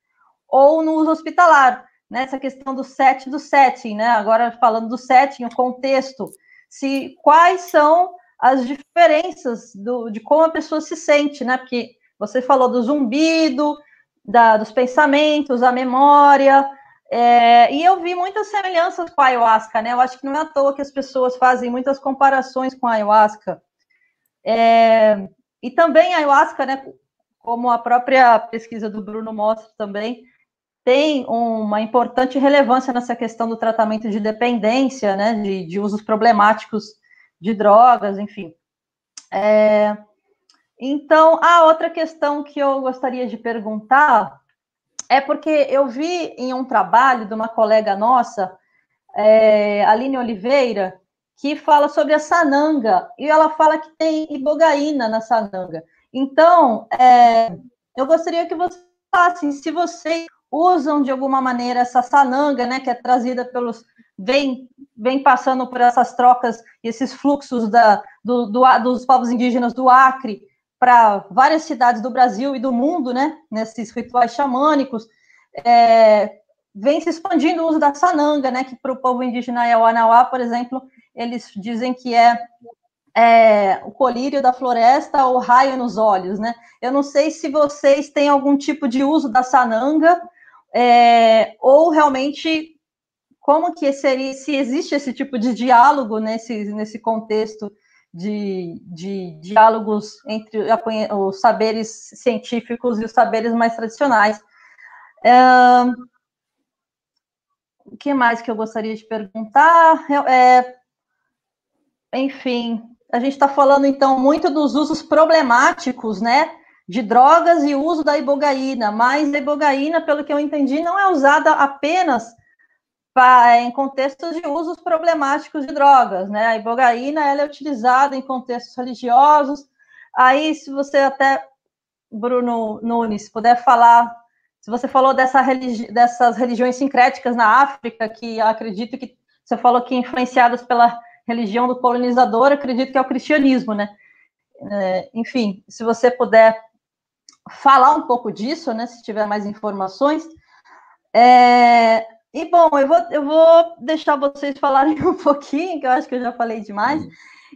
ou no uso hospitalar, né? Essa questão do set do setting, né? Agora falando do setting, o contexto, se quais são as diferenças do, de como a pessoa se sente, né? Porque você falou do zumbido, da, dos pensamentos, a memória, é, e eu vi muitas semelhanças com a ayahuasca, né? Eu acho que não é à toa que as pessoas fazem muitas comparações com a ayahuasca. É, e também a ayahuasca, né? Como a própria pesquisa do Bruno mostra também, tem uma importante relevância nessa questão do tratamento de dependência, né? De, de usos problemáticos de drogas, enfim. É, então, a outra questão que eu gostaria de perguntar é porque eu vi em um trabalho de uma colega nossa, é, Aline Oliveira, que fala sobre a sananga, e ela fala que tem ibogaína na sananga. Então, é, eu gostaria que você falasse se vocês usam de alguma maneira essa sananga, né, que é trazida pelos vem vem passando por essas trocas, esses fluxos da, do, do, dos povos indígenas do Acre para várias cidades do Brasil e do mundo, né, nesses rituais xamânicos, é, vem se expandindo o uso da sananga, né, que para o povo indígena o Anauá, por exemplo, eles dizem que é, é, o colírio da floresta ou raio nos olhos, né? Eu não sei se vocês têm algum tipo de uso da sananga, é, ou realmente como que seria, se existe esse tipo de diálogo nesse, nesse contexto de, de diálogos entre os saberes científicos e os saberes mais tradicionais. o que mais que eu gostaria de perguntar? É, enfim, a gente está falando então muito dos usos problemáticos, né? De drogas e uso da ibogaína, mas a ibogaína, pelo que eu entendi, não é usada apenas em contextos de usos problemáticos de drogas, né? A ibogaína ela é utilizada em contextos religiosos. Aí, se você até, Bruno Nunes, puder falar, se você falou dessa religi dessas religiões sincréticas na África, que acredito que você falou que influenciadas pela religião do colonizador, acredito que é o cristianismo, né? É, enfim, se você puder falar um pouco disso, né? Se tiver mais informações. É, e bom, eu vou, eu vou deixar vocês falarem um pouquinho, que eu acho que eu já falei demais.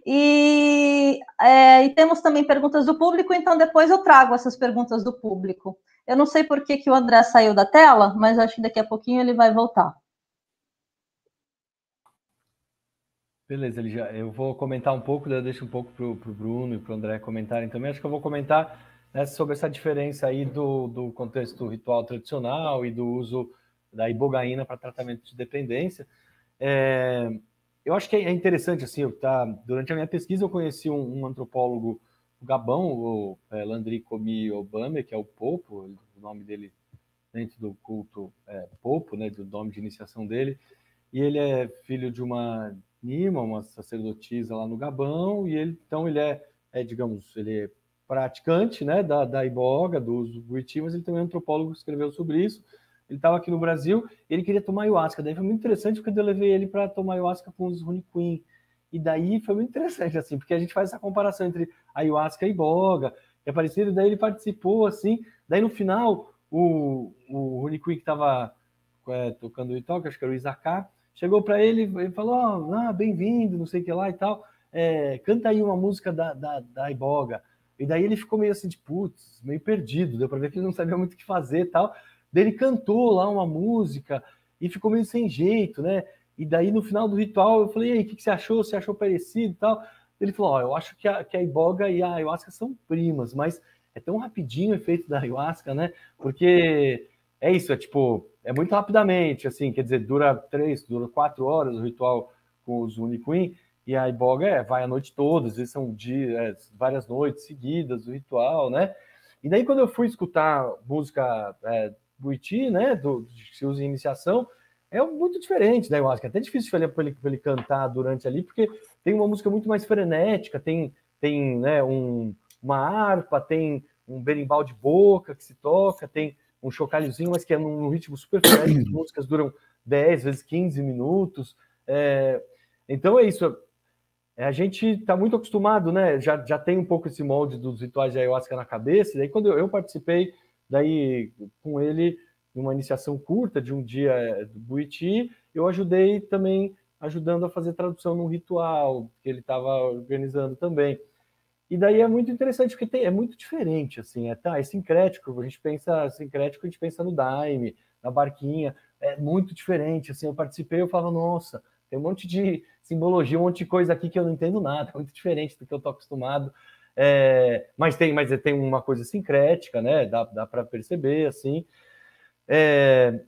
E, é, e, temos também perguntas do público, então depois eu trago essas perguntas do público. Eu não sei por que, que o André saiu da tela, mas acho que daqui a pouquinho ele vai voltar. Beleza, Eligia. Eu vou comentar um pouco, daí eu deixo um pouco para o Bruno e para o André comentarem também. Acho que eu vou comentar né, sobre essa diferença aí do, do contexto ritual tradicional e do uso da ibogaína para tratamento de dependência. É, eu acho que é interessante, assim, tá, durante a minha pesquisa eu conheci um, um antropólogo do Gabão, o é, Landry Komi Obama, que é o Popo, o nome dele dentro do culto é, Popo, né, do nome de iniciação dele, e ele é filho de uma Nima, uma sacerdotisa lá no Gabão, e ele, então ele é, é digamos, ele é praticante, né, da, da iboga, do uso do Buriti, mas ele também é antropólogo que escreveu sobre isso, ele estava aqui no Brasil, ele queria tomar ayahuasca. Daí foi muito interessante porque eu levei ele para tomar ayahuasca com os Rune Queen. E daí foi muito interessante, assim, porque a gente faz essa comparação entre ayahuasca e boga, é parecido, daí ele participou, assim, daí no final, o, o Queen que estava é, tocando o que acho que era o Isaká, chegou para ele e falou, oh, ah, bem-vindo, não sei o que lá e tal, é, canta aí uma música da, da, da Iboga. E daí ele ficou meio assim, de putz, meio perdido, deu para ver que ele não sabia muito o que fazer e tal. Daí ele cantou lá uma música e ficou meio sem jeito, né? E daí no final do ritual eu falei, e aí, o que, que você achou? Você achou parecido e tal? Ele falou, ó, oh, eu acho que a, que a iboga e a ayahuasca são primas, mas é tão rapidinho o efeito da ayahuasca, né? Porque é isso, é tipo, é muito rapidamente, assim, quer dizer, dura três, dura quatro horas o ritual com os Uniquim, e a iboga é, vai a noite toda, às vezes são é, várias noites seguidas o ritual, né? E daí quando eu fui escutar música é, Buiti, né, do, que se usa em iniciação, é muito diferente da ayahuasca. É até difícil para ele, ele, cantar durante ali, porque tem uma música muito mais frenética, tem, tem né, um, uma harpa, tem um berimbau de boca que se toca, tem um chocalhozinho, mas que é num ritmo super frenético, as músicas duram 10, vezes 15 minutos. É, então é isso. É, a gente está muito acostumado, né? Já, já tem um pouco esse molde dos rituais de ayahuasca na cabeça. E daí, quando eu, eu participei Daí, com ele, uma iniciação curta de um dia eh, do Buiti, eu ajudei também, ajudando a fazer tradução num ritual que ele estava organizando também. E daí é muito interessante, porque tem, é muito diferente, assim, é, tá, é sincrético, a gente pensa, sincrético, a gente pensa no Daime, na barquinha, é muito diferente, assim, eu participei, eu falo, nossa, tem um monte de simbologia, um monte de coisa aqui que eu não entendo nada, é muito diferente do que eu estou acostumado, é, mas tem, mas tem uma coisa sincrética, né? Dá, dá para perceber assim. É,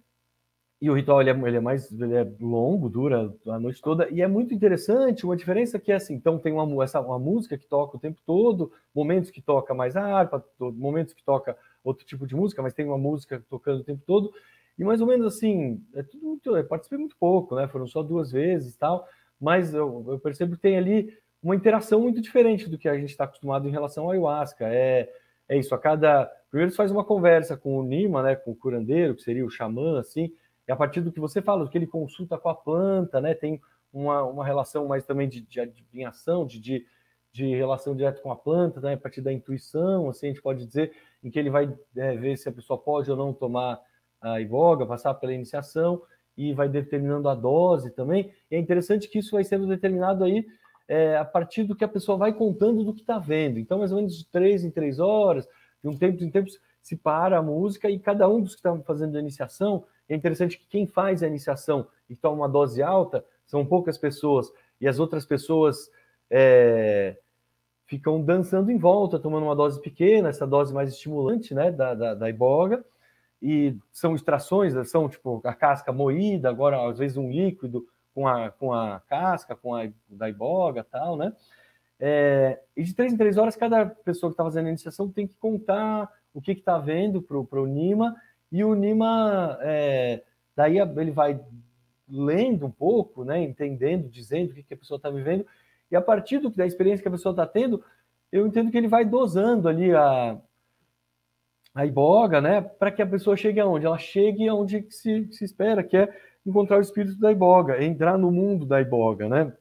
e o ritual ele é, ele é, mais ele é longo, dura a noite toda, e é muito interessante. Uma diferença que é assim: então tem uma, essa, uma música que toca o tempo todo, momentos que toca mais a harpa, momentos que toca outro tipo de música, mas tem uma música tocando o tempo todo, e mais ou menos assim, é tudo muito. Eu participei muito pouco, né? Foram só duas vezes tal, mas eu, eu percebo que tem ali uma interação muito diferente do que a gente está acostumado em relação ao ayahuasca. É, é isso, a cada. Primeiro você faz uma conversa com o Nima, né, com o curandeiro, que seria o xamã, assim, e a partir do que você fala, do que ele consulta com a planta, né, tem uma, uma relação mais também de, de adivinhação, de, de, de relação direta com a planta, né, a partir da intuição, assim, a gente pode dizer, em que ele vai é, ver se a pessoa pode ou não tomar a iboga, passar pela iniciação, e vai determinando a dose também. E é interessante que isso vai sendo determinado aí é, a partir do que a pessoa vai contando do que está vendo. Então, mais ou menos de três em três horas, de um tempo em tempos, se para a música e cada um dos que estão fazendo a iniciação, é interessante que quem faz a iniciação e toma uma dose alta são poucas pessoas. E as outras pessoas é, ficam dançando em volta, tomando uma dose pequena, essa dose mais estimulante, né, da, da, da iboga, e são extrações, são tipo a casca moída, agora às vezes um líquido, com a, com a casca, com a da iboga tal, né? É, e de três em três horas, cada pessoa que está fazendo a iniciação tem que contar o que está vendo para o Nima, e o Nima, é, daí ele vai lendo um pouco, né, entendendo, dizendo o que, que a pessoa está vivendo, e a partir do, da experiência que a pessoa está tendo, eu entendo que ele vai dosando ali a, a iboga, né, para que a pessoa chegue aonde? Ela chegue aonde se, se espera, que é encontrar o espírito da iboga, entrar no mundo da iboga, né?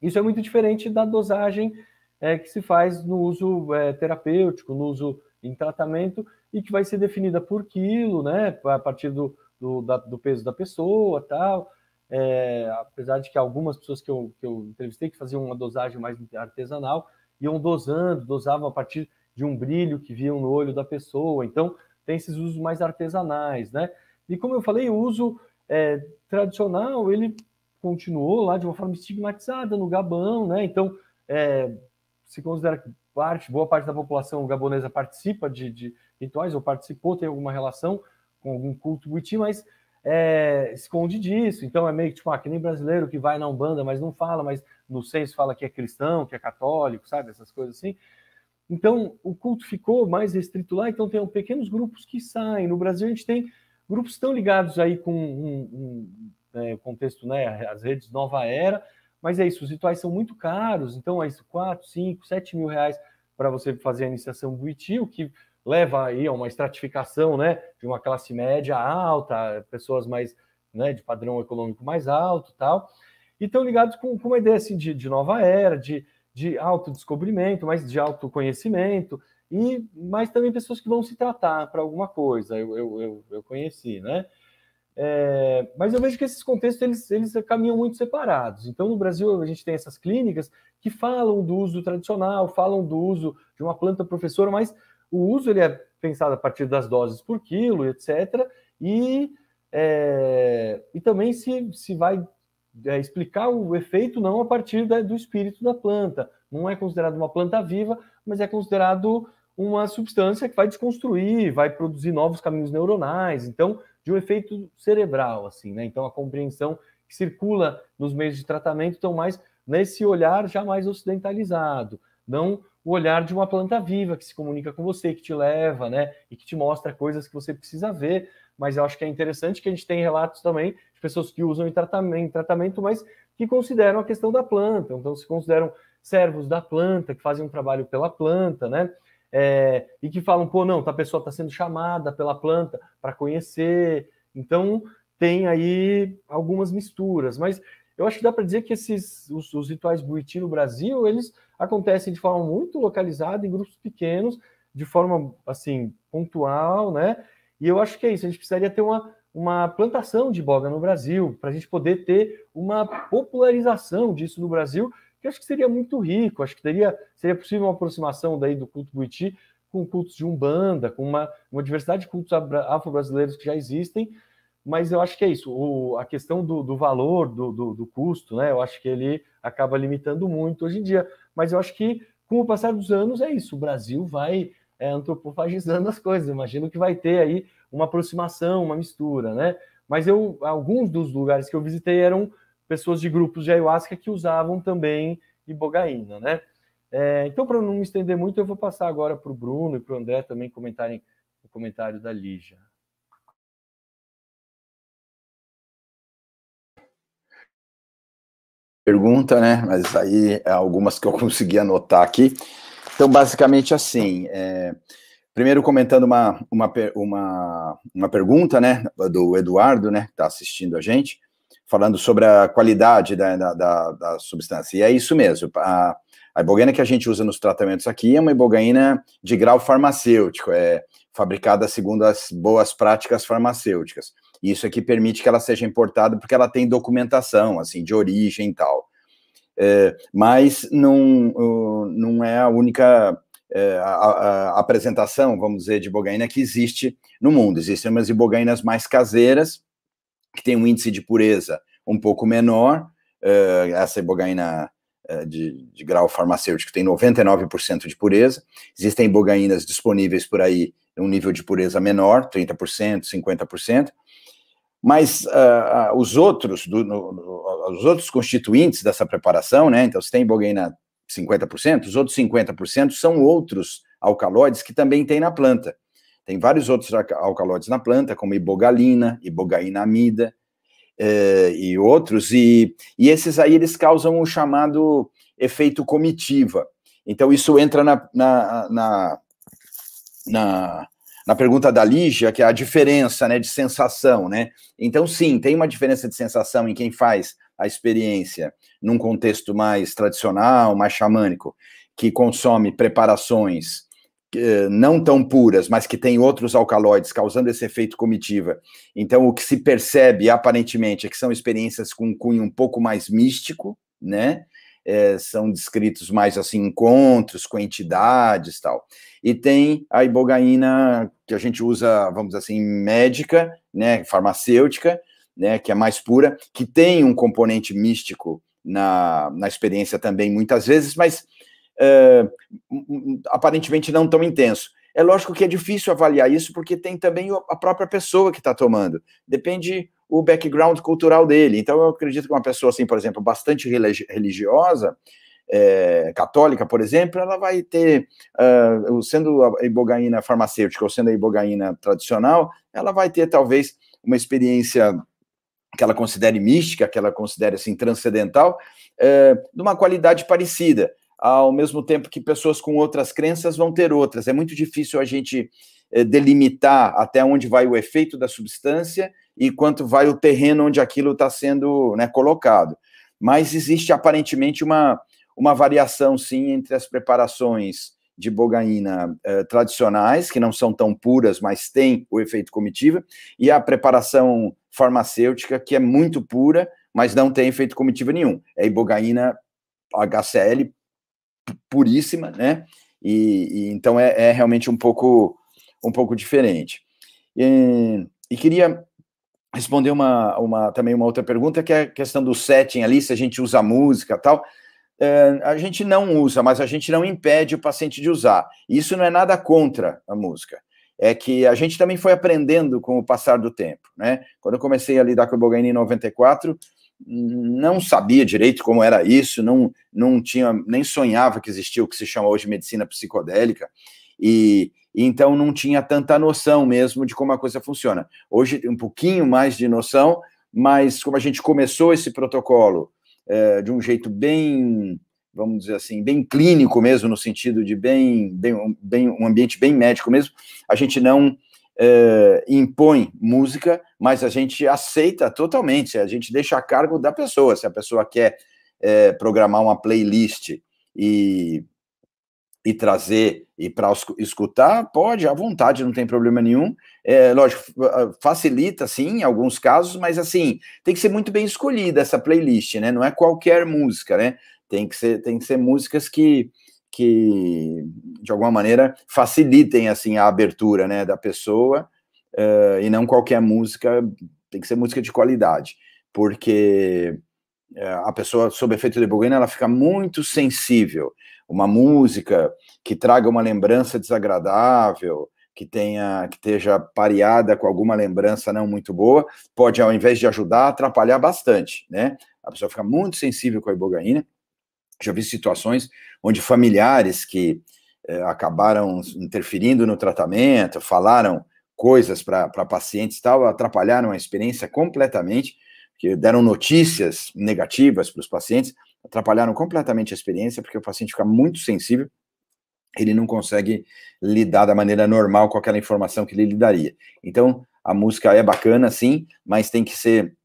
Isso é muito diferente da dosagem é, que se faz no uso é, terapêutico, no uso em tratamento, e que vai ser definida por quilo, né? A partir do, do, da, do peso da pessoa, tal. É, apesar de que algumas pessoas que eu, que eu entrevistei que faziam uma dosagem mais artesanal, iam dosando, dosavam a partir de um brilho que viam no olho da pessoa. Então, tem esses usos mais artesanais, né? E como eu falei, o uso é, tradicional, ele continuou lá de uma forma estigmatizada no Gabão, né? Então, é, se considera que parte, boa parte da população gabonesa participa de, de rituais, ou participou, tem alguma relação com algum culto buiti, mas é, esconde disso. Então é meio que tipo, ah, que nem brasileiro que vai na Umbanda, mas não fala, mas no senso fala que é cristão, que é católico, sabe? Essas coisas assim. Então o culto ficou mais restrito lá, então tem pequenos grupos que saem. No Brasil a gente tem grupos estão ligados aí com um, um, é, contexto, né? As redes Nova Era, mas é isso, os rituais são muito caros, então é isso, 4, 5, 7 mil reais para você fazer a iniciação do o que leva aí a uma estratificação, né, de uma classe média alta, pessoas mais, né, de padrão econômico mais alto, tal, e estão ligados com, com uma ideia assim de, de nova era, de, de autodescobrimento, mas de autoconhecimento, e mas também pessoas que vão se tratar para alguma coisa, eu, eu, eu, eu conheci, né? É, mas eu vejo que esses contextos eles, eles caminham muito separados. Então, no Brasil, a gente tem essas clínicas que falam do uso tradicional, falam do uso de uma planta professora, mas o uso ele é pensado a partir das doses por quilo, etc. E, é, e também se, se vai é, explicar o efeito não a partir da, do espírito da planta. Não é considerado uma planta viva, mas é considerado uma substância que vai desconstruir, vai produzir novos caminhos neuronais, então, de um efeito cerebral, assim, né? Então, a compreensão que circula nos meios de tratamento estão mais nesse olhar já mais ocidentalizado, não o olhar de uma planta viva que se comunica com você, que te leva, né, e que te mostra coisas que você precisa ver. Mas eu acho que é interessante que a gente tem relatos também de pessoas que usam em tratamento, em tratamento mas que consideram a questão da planta, então se consideram servos da planta, que fazem um trabalho pela planta, né? É, e que falam, pô, não, a pessoa está sendo chamada pela planta para conhecer. Então, tem aí algumas misturas, mas eu acho que dá para dizer que esses os, os rituais Buiti no Brasil, eles acontecem de forma muito localizada, em grupos pequenos, de forma assim pontual, né? E eu acho que é isso. A gente precisaria ter uma, uma plantação de boga no Brasil para a gente poder ter uma popularização disso no Brasil, que eu acho que seria muito rico. Acho que teria, seria possível uma aproximação daí do culto Buiti com cultos de umbanda, com uma, uma diversidade de cultos afro-brasileiros que já existem, mas eu acho que é isso. O, a questão do, do valor, do, do, do, custo, né? Eu acho que ele acaba limitando muito hoje em dia. Mas eu acho que, com o passar dos anos, é isso. O Brasil vai é, antropofagizando as coisas. Imagino que vai ter aí uma aproximação, uma mistura, né? Mas eu, alguns dos lugares que eu visitei eram pessoas de grupos de ayahuasca que usavam também ibogaína, né? É, então, para não me estender muito, eu vou passar agora para o Bruno e para o André também comentarem o comentário da Lígia. Pergunta, né? Mas aí é algumas que eu consegui anotar aqui. Então, basicamente assim, é, primeiro comentando uma, uma, uma, uma pergunta, né, do Eduardo, né, que está assistindo a gente, falando sobre a qualidade da, da, da substância. E é isso mesmo, a, a que a gente usa nos tratamentos aqui é uma ibogaína de grau farmacêutico, é fabricada segundo as boas práticas farmacêuticas. Isso aqui permite que ela seja importada porque ela tem documentação, assim, de origem e tal. É, mas não, não é a única é, a, a, apresentação, vamos dizer, de ibogaína que existe no mundo. Existem umas ibogaínas mais caseiras, que tem um índice de pureza um pouco menor, é, essa ibogaína é, de, de, grau farmacêutico tem 99% de pureza. Existem ibogaínas disponíveis por aí, um nível de pureza menor, 30%, 50%. Mas uh, os outros, do, no, os outros constituintes dessa preparação, né? Então, se tem ibogaína 50%, os outros 50% são outros alcaloides que também tem na planta. Tem vários outros alcaloides na planta, como ibogalina, ibogainamida eh, e outros, e, e esses aí eles causam o chamado efeito comitiva. Então, isso entra na, na, na, na na pergunta da Lígia, que é a diferença né, de sensação, né? Então, sim, tem uma diferença de sensação em quem faz a experiência num contexto mais tradicional, mais xamânico, que consome preparações eh, não tão puras, mas que tem outros alcaloides causando esse efeito comitiva. Então, o que se percebe aparentemente é que são experiências com um cunho um pouco mais místico, né? É, são descritos mais assim encontros com entidades tal. E tem a ibogaína que a gente usa, vamos dizer assim, médica, né, farmacêutica, né, que é mais pura, que tem um componente místico na, na experiência também muitas vezes, mas é, aparentemente não tão intenso. É lógico que é difícil avaliar isso, porque tem também a própria pessoa que está tomando. Depende o background cultural dele. Então, eu acredito que uma pessoa, assim, por exemplo, bastante religiosa, é, católica, por exemplo, ela vai ter, uh, sendo a ibogaína farmacêutica ou sendo a ibogaína tradicional, ela vai ter talvez uma experiência que ela considere mística, que ela considere assim transcendental, é, de uma qualidade parecida, ao mesmo tempo que pessoas com outras crenças vão ter outras. É muito difícil a gente delimitar até onde vai o efeito da substância e quanto vai o terreno onde aquilo está sendo né, colocado. Mas existe aparentemente uma, uma variação, sim, entre as preparações de bogaína eh, tradicionais, que não são tão puras, mas têm o efeito comitiva, e a preparação farmacêutica, que é muito pura, mas não tem efeito comitiva nenhum. É ibogaína HCl puríssima, né? E, e então é, é, realmente um pouco um pouco diferente. E, e queria responder uma, uma também uma outra pergunta que é a questão do setting ali, se a gente usa música tal é, a gente não usa, mas a gente não impede o paciente de usar. Isso não é nada contra a música. É que a gente também foi aprendendo com o passar do tempo, né? Quando eu comecei a lidar com o Bogaini em 94, não sabia direito como era isso, não, não tinha, nem sonhava que existia o que se chama hoje medicina psicodélica, e, e então não tinha tanta noção mesmo de como a coisa funciona. Hoje tem um pouquinho mais de noção, mas como a gente começou esse protocolo é, de um jeito bem, vamos dizer assim, bem clínico mesmo, no sentido de bem, bem, bem um ambiente bem médico mesmo, a gente não é, impõe música, mas a gente aceita totalmente, a gente deixa a cargo da pessoa, se a pessoa quer é, programar uma playlist e e trazer e para escutar, pode, à vontade, não tem problema nenhum. É, lógico, facilita, sim, em alguns casos, mas assim, tem que ser muito bem escolhida essa playlist, né? Não é qualquer música, né? Tem que ser, tem que ser músicas que, que de alguma maneira, facilitem, assim, a abertura, né, da pessoa, uh, e não qualquer música, tem que ser música de qualidade, porque uh, a pessoa, sob efeito de ibogaína, ela fica muito sensível, uma música que traga uma lembrança desagradável, que tenha que esteja pareada com alguma lembrança não muito boa, pode ao invés de ajudar atrapalhar bastante, né? A pessoa fica muito sensível com a ibogaína. Já vi situações onde familiares que eh, acabaram interferindo no tratamento, falaram coisas para pacientes tal, atrapalharam a experiência completamente, que deram notícias negativas para os pacientes, atrapalharam completamente a experiência, porque o paciente fica muito sensível, ele não consegue lidar da maneira normal com aquela informação que ele lidaria. Então, a música é bacana, sim, mas tem que ser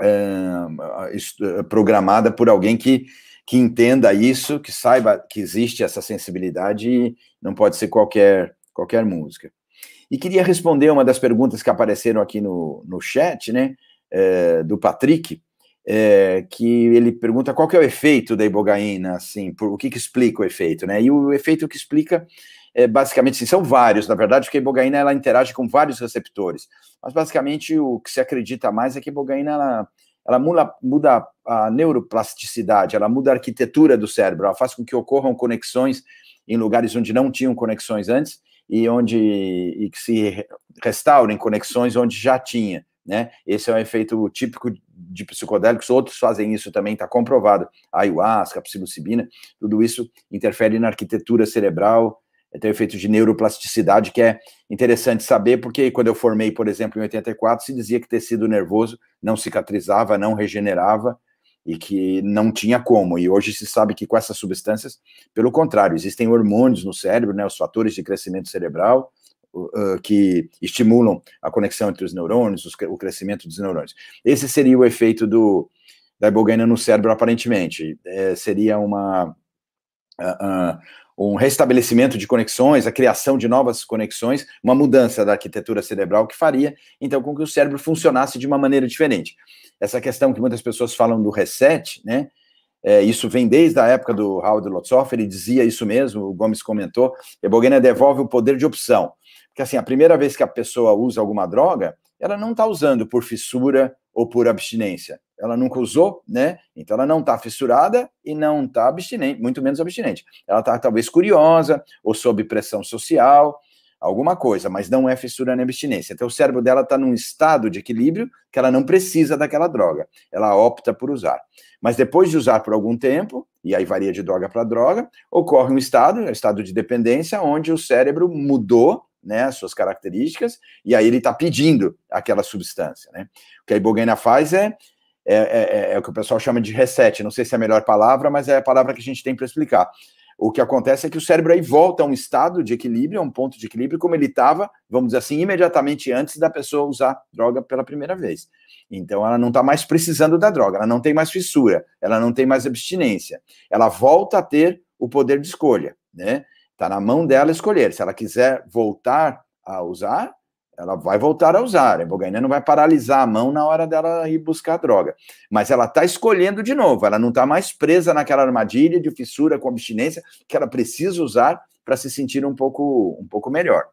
é, programada por alguém que, que entenda isso, que saiba que existe essa sensibilidade e não pode ser qualquer, qualquer música. E queria responder uma das perguntas que apareceram aqui no, no chat, né, é, do Patrick, é, que ele pergunta qual que é o efeito da ibogaína, assim, por, o que, que explica o efeito, né? E o efeito que explica é, basicamente, assim, são vários, na verdade, porque a ibogaína ela interage com vários receptores, mas basicamente o que se acredita mais é que a ibogaína ela, ela muda, muda a neuroplasticidade, ela muda a arquitetura do cérebro, ela faz com que ocorram conexões em lugares onde não tinham conexões antes e onde e que se restaurem conexões onde já tinha. Né? Esse é um efeito típico de psicodélicos, outros fazem isso também, está comprovado. Ayahuasca, psilocibina, tudo isso interfere na arquitetura cerebral, tem efeito de neuroplasticidade que é interessante saber, porque quando eu formei, por exemplo, em 84, se dizia que tecido nervoso não cicatrizava, não regenerava e que não tinha como. E hoje se sabe que com essas substâncias, pelo contrário, existem hormônios no cérebro, né, os fatores de crescimento cerebral, que estimulam a conexão entre os neurônios, os, o crescimento dos neurônios. Esse seria o efeito do, da ibogaina no cérebro, aparentemente. É, seria uma, uh, um restabelecimento de conexões, a criação de novas conexões, uma mudança da arquitetura cerebral que faria, então, com que o cérebro funcionasse de uma maneira diferente. Essa questão que muitas pessoas falam do reset, né? É, isso vem desde a época do Howard Lotsoff, ele dizia isso mesmo, o Gomes comentou, a Ibogaina devolve o poder de opção. Porque assim, a primeira vez que a pessoa usa alguma droga, ela não está usando por fissura ou por abstinência. Ela nunca usou, né? Então ela não está fissurada e não está abstinente, muito menos abstinente. Ela está talvez curiosa ou sob pressão social, alguma coisa, mas não é fissura nem abstinência. Então o cérebro dela está num estado de equilíbrio que ela não precisa daquela droga. Ela opta por usar. Mas depois de usar por algum tempo, e aí varia de droga para droga, ocorre um estado, um estado de dependência, onde o cérebro mudou né, as suas características, e aí ele está pedindo aquela substância. Né? O que a ibogaina faz é, é, é, é, o que o pessoal chama de reset, não sei se é a melhor palavra, mas é a palavra que a gente tem para explicar. O que acontece é que o cérebro aí volta a um estado de equilíbrio, a um ponto de equilíbrio, como ele estava, vamos dizer assim, imediatamente antes da pessoa usar droga pela primeira vez. Então, ela não está mais precisando da droga, ela não tem mais fissura, ela não tem mais abstinência. Ela volta a ter o poder de escolha, né? Está na mão dela escolher. Se ela quiser voltar a usar, ela vai voltar a usar. A ibogaina não vai paralisar a mão na hora dela ir buscar a droga. Mas ela está escolhendo de novo. Ela não está mais presa naquela armadilha de fissura com abstinência que ela precisa usar para se sentir um pouco, um pouco melhor.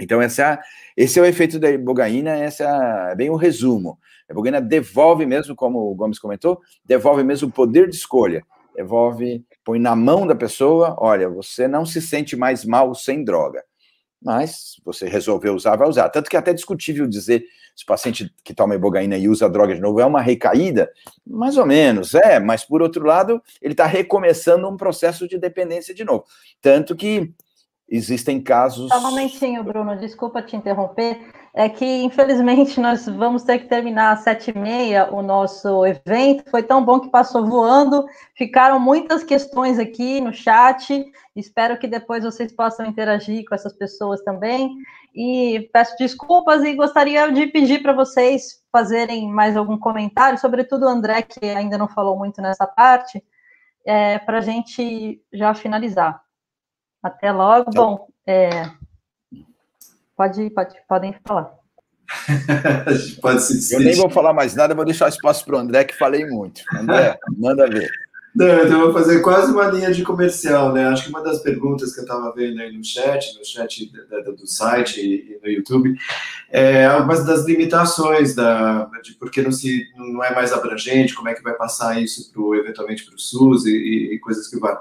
Então, essa esse é o efeito da ibogaína, esse é, é bem o resumo. A ibogaína devolve mesmo, como o Gomes comentou, devolve mesmo o poder de escolha devolve, põe na mão da pessoa, olha, você não se sente mais mal sem droga. Mas você resolveu usar, vai usar. Tanto que é até discutível dizer se o paciente que toma ibogaína e usa droga de novo é uma recaída, mais ou menos, é, mas por outro lado, ele está recomeçando um processo de dependência de novo. Tanto que existem casos. Só um momentinho, Bruno, desculpa te interromper. É que, infelizmente, nós vamos ter que terminar às sete e meia o nosso evento. Foi tão bom que passou voando. Ficaram muitas questões aqui no chat. Espero que depois vocês possam interagir com essas pessoas também. E peço desculpas e gostaria de pedir para vocês fazerem mais algum comentário, sobretudo o André, que ainda não falou muito nessa parte, é, para a gente já finalizar. Até logo. Tá. Bom, é, pode, pode, podem falar. pode se Eu nem vou falar mais nada, vou deixar espaço para o André, que falei muito. André, manda ver. Não, então vou fazer quase uma linha de comercial, né? Acho que uma das perguntas que eu estava vendo aí no chat, no chat do site e no YouTube, é algumas das limitações da, de por que não, se, não é mais abrangente, como é que vai passar isso pro, eventualmente para o SUS e, e, coisas que vão.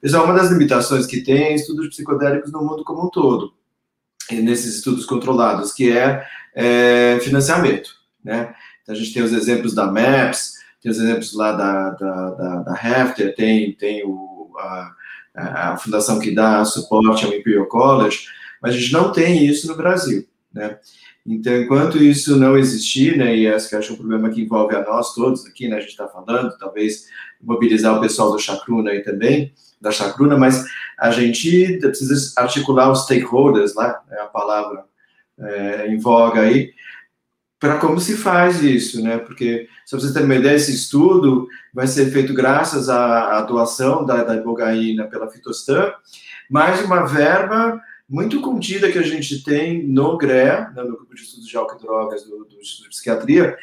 Pessoal, uma das limitações que tem estudos psicodélicos no mundo como um todo, nesses estudos controlados, que é, é financiamento, né? Então, a gente tem os exemplos da MAPS, tem os exemplos lá da, da, da, da Hefter, tem, tem o, a, a fundação que dá suporte ao Imperial College, mas a gente não tem isso no Brasil, né? Então, enquanto isso não existir, né, e esse que acho um problema que envolve a nós todos aqui, né, a gente está falando, talvez mobilizar o pessoal do Chacruna aí também, da Chacruna, mas a gente precisa articular os stakeholders lá, é a palavra é, em voga aí, para como se faz isso, né? Porque, se vocês terem uma ideia, esse estudo vai ser feito graças à, à doação da, da ibogaína pela Fitostan, mais uma verba muito contida que a gente tem no GREA, né, no Grupo de Estudos de Álcool e Drogas do, do Instituto de Psiquiatria,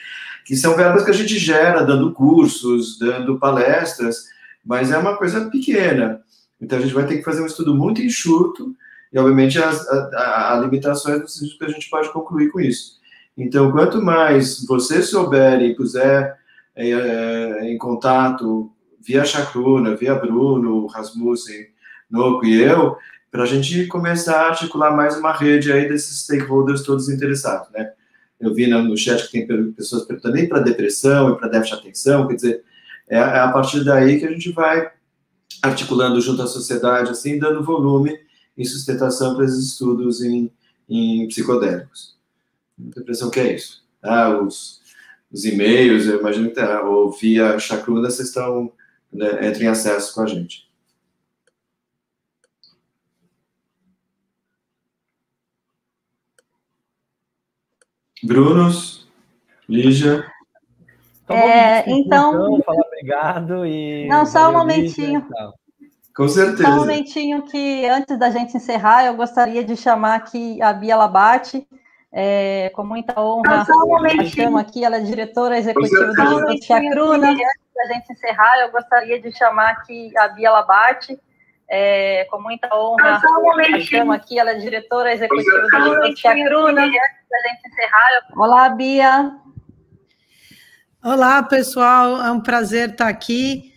que são verbas que a gente gera dando cursos, dando palestras, mas é uma coisa pequena. Então a gente vai ter que fazer um estudo muito enxuto e, obviamente, as a, limitações no sentido que a gente pode concluir com isso. Então, quanto mais você souber e puser é, é, em contato via Chacruna, via Bruno, Rasmussen, Noco e eu, para a gente começar a articular mais uma rede aí desses stakeholders todos interessados, né? Eu vi no chat que tem pessoas perguntando nem para depressão e para déficit de atenção, quer dizer, é, é a partir daí que a gente vai articulando junto à sociedade, assim, dando volume e sustentação para esses estudos em, em psicodélicos. A impressão que é isso. Ah, os, os e-mails, eu imagino que tá, ou via Chacruna, vocês estão, né, entrem em acesso com a gente. Brunos, Lígia. Então, é, então, falar obrigado e. Não, só um momentinho. Com certeza. Só um momentinho que antes da gente encerrar, eu gostaria de chamar aqui a Bia Labate, é, com muita honra. Só um a chamo aqui, ela é diretora executiva do Instituto Chacruna. Antes da gente encerrar, eu gostaria de chamar aqui a Bia Labate, É, com muita honra, a chamo aqui, ela é diretora executiva do Instituto Cruna. Antes da gente encerrar, Olá, Bia. Olá, pessoal, é um prazer estar aqui.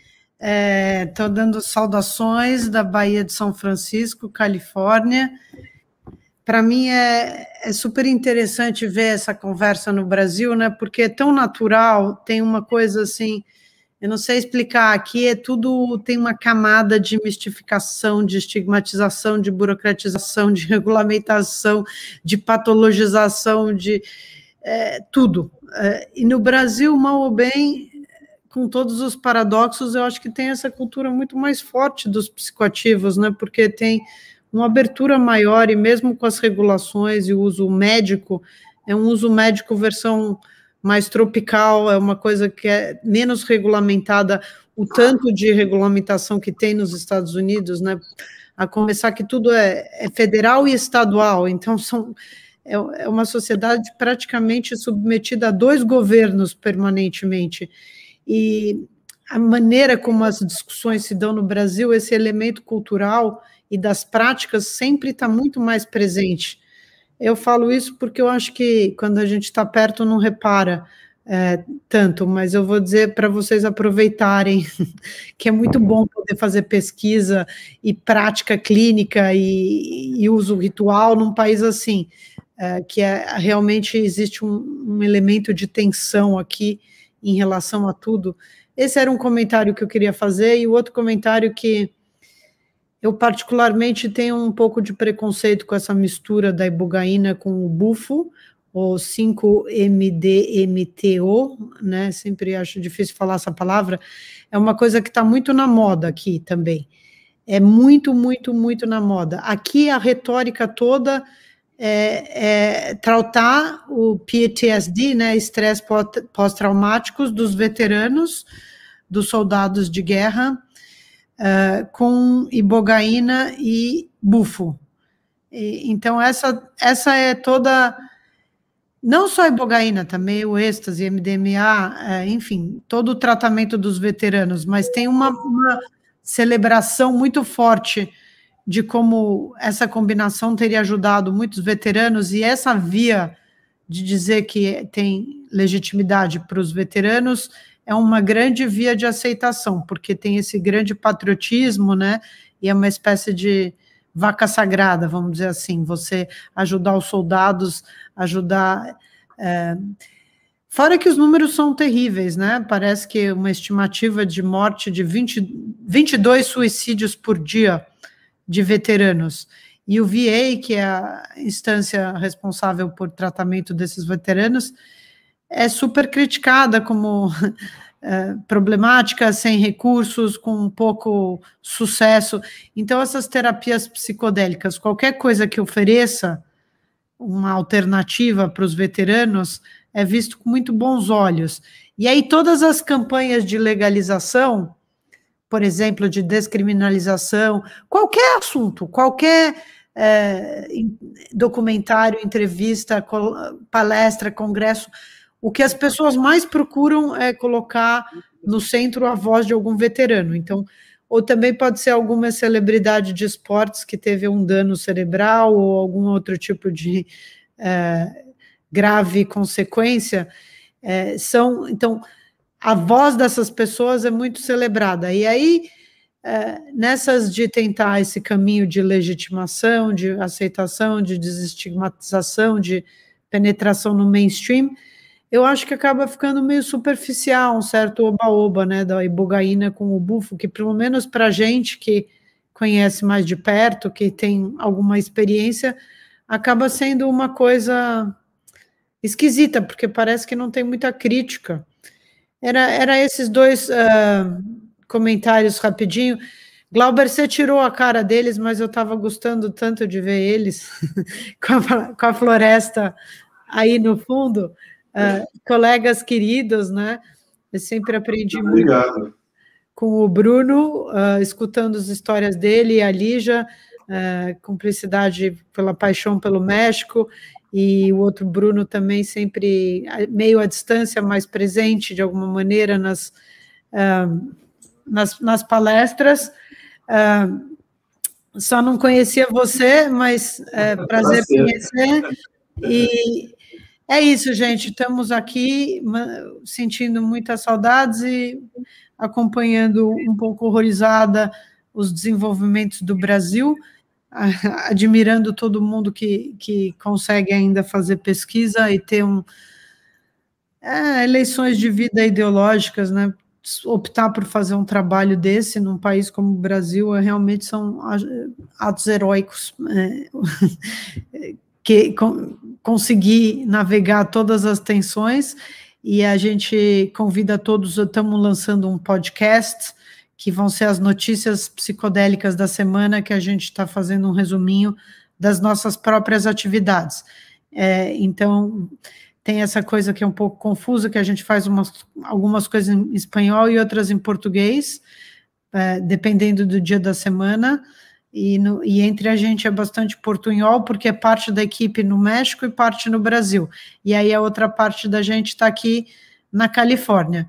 Estou é, dando saudações da Bahia de São Francisco, Califórnia. Para mim é, é, super interessante ver essa conversa no Brasil, né? Porque é tão natural, tem uma coisa assim eu não sei explicar, aqui é tudo, tem uma camada de mistificação, de estigmatização, de burocratização, de regulamentação, de patologização, de é, tudo. É, e no Brasil, mal ou bem, com todos os paradoxos, eu acho que tem essa cultura muito mais forte dos psicoativos, né? Porque tem uma abertura maior e mesmo com as regulações e o uso médico, é um uso médico versão mais tropical, é uma coisa que é menos regulamentada, o tanto de regulamentação que tem nos Estados Unidos, né? A começar que tudo é, é federal e estadual, então são é, é uma sociedade praticamente submetida a dois governos permanentemente. E a maneira como as discussões se dão no Brasil, esse elemento cultural e das práticas sempre está muito mais presente. Eu falo isso porque eu acho que quando a gente está perto não repara é, tanto, mas eu vou dizer para vocês aproveitarem que é muito bom poder fazer pesquisa e prática clínica e, e uso ritual num país assim, é, que é, realmente existe um, um elemento de tensão aqui em relação a tudo. Esse era um comentário que eu queria fazer, e o outro comentário que eu, particularmente, tenho um pouco de preconceito com essa mistura da ibogaína com o bufo, ou 5-MDMTO, né? Sempre acho difícil falar essa palavra. É uma coisa que está muito na moda aqui também. É muito, muito, muito na moda. Aqui a retórica toda é, é tratar o PTSD, né? Estresse pós-traumáticos dos veteranos, dos soldados de guerra uh, com ibogaína e bufo. E, então, essa, essa é toda. Não só a ibogaína, também o êxtase, MDMA, uh, enfim, todo o tratamento dos veteranos, mas tem uma, uma celebração muito forte de como essa combinação teria ajudado muitos veteranos e essa via de dizer que tem legitimidade para os veteranos é uma grande via de aceitação, porque tem esse grande patriotismo, né? E é uma espécie de vaca sagrada, vamos dizer assim, você ajudar os soldados, ajudar. É... Fora que os números são terríveis, né? Parece que uma estimativa de morte de 20, 22 suicídios por dia de veteranos. E o VA, que é a instância responsável por tratamento desses veteranos, é super criticada como é, problemática, sem recursos, com pouco sucesso. Então, essas terapias psicodélicas, qualquer coisa que ofereça uma alternativa para os veteranos, é visto com muito bons olhos. E aí, todas as campanhas de legalização, por exemplo, de descriminalização, qualquer assunto, qualquer é, documentário, entrevista, palestra, congresso, o que as pessoas mais procuram é colocar no centro a voz de algum veterano. Então, ou também pode ser alguma celebridade de esportes que teve um dano cerebral ou algum outro tipo de é, grave consequência. É, são então a voz dessas pessoas é muito celebrada. E aí, é, nessas de tentar esse caminho de legitimação, de aceitação, de desestigmatização, de penetração no mainstream, eu acho que acaba ficando meio superficial, um certo oba-oba, né, da ibogaína com o bufo, que pelo menos para gente que conhece mais de perto, que tem alguma experiência, acaba sendo uma coisa esquisita, porque parece que não tem muita crítica. Era, era esses dois uh, comentários rapidinho. Glauber, você tirou a cara deles, mas eu estava gostando tanto de ver eles com, a, com a floresta aí no fundo uh, colegas queridos, né? Eu sempre aprendi Obrigado. muito com o Bruno, uh, escutando as histórias dele e a Lígia, uh, cumplicidade pela paixão pelo México, e o outro Bruno também sempre meio à distância, mais presente de alguma maneira nas, uh, nas, nas, palestras. Só não conhecia você, mas é prazer conhecer. E é isso, gente. Estamos aqui sentindo muitas saudades e acompanhando um pouco horrorizada os desenvolvimentos do Brasil, admirando todo mundo que, que consegue ainda fazer pesquisa e ter um, é, eleições de vida ideológicas, né? optar por fazer um trabalho desse num país como o Brasil é, realmente são atos heróicos é, que com, conseguir navegar todas as tensões e a gente convida todos, estamos lançando um podcast que vão ser as notícias psicodélicas da semana que a gente está fazendo um resuminho das nossas próprias atividades. É, então tem essa coisa que é um pouco confusa, que a gente faz umas, algumas coisas em espanhol e outras em português, é, dependendo do dia da semana, e, no, e, entre a gente é bastante portunhol, porque é parte da equipe no México e parte no Brasil, e aí a outra parte da gente está aqui na Califórnia.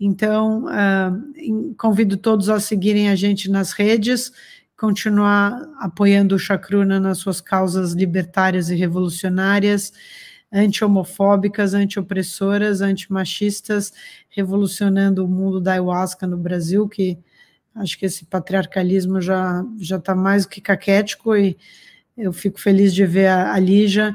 Então, uh, convido todos a seguirem a gente nas redes, continuar apoiando o Chacruna nas suas causas libertárias e revolucionárias, anti-homofóbicas, anti-opressoras, anti-machistas, revolucionando o mundo da ayahuasca no Brasil, que acho que esse patriarcalismo já já está mais do que caquético e eu fico feliz de ver a, a Lígia,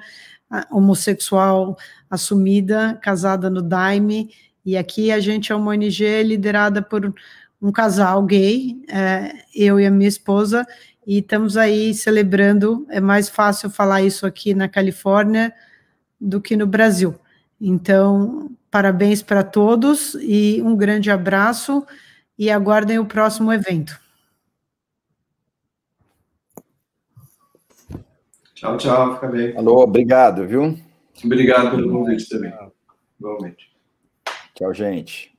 homossexual assumida, casada no Daime, e aqui a gente é uma ONG liderada por um casal gay, é, eu e a minha esposa, e estamos aí celebrando. É mais fácil falar isso aqui na Califórnia do que no Brasil. Então, parabéns para todos e um grande abraço e aguardem o próximo evento. Tchau, tchau, fica bem. Alô, obrigado, viu? Obrigado pelo convite também. Igualmente. Tchau, gente.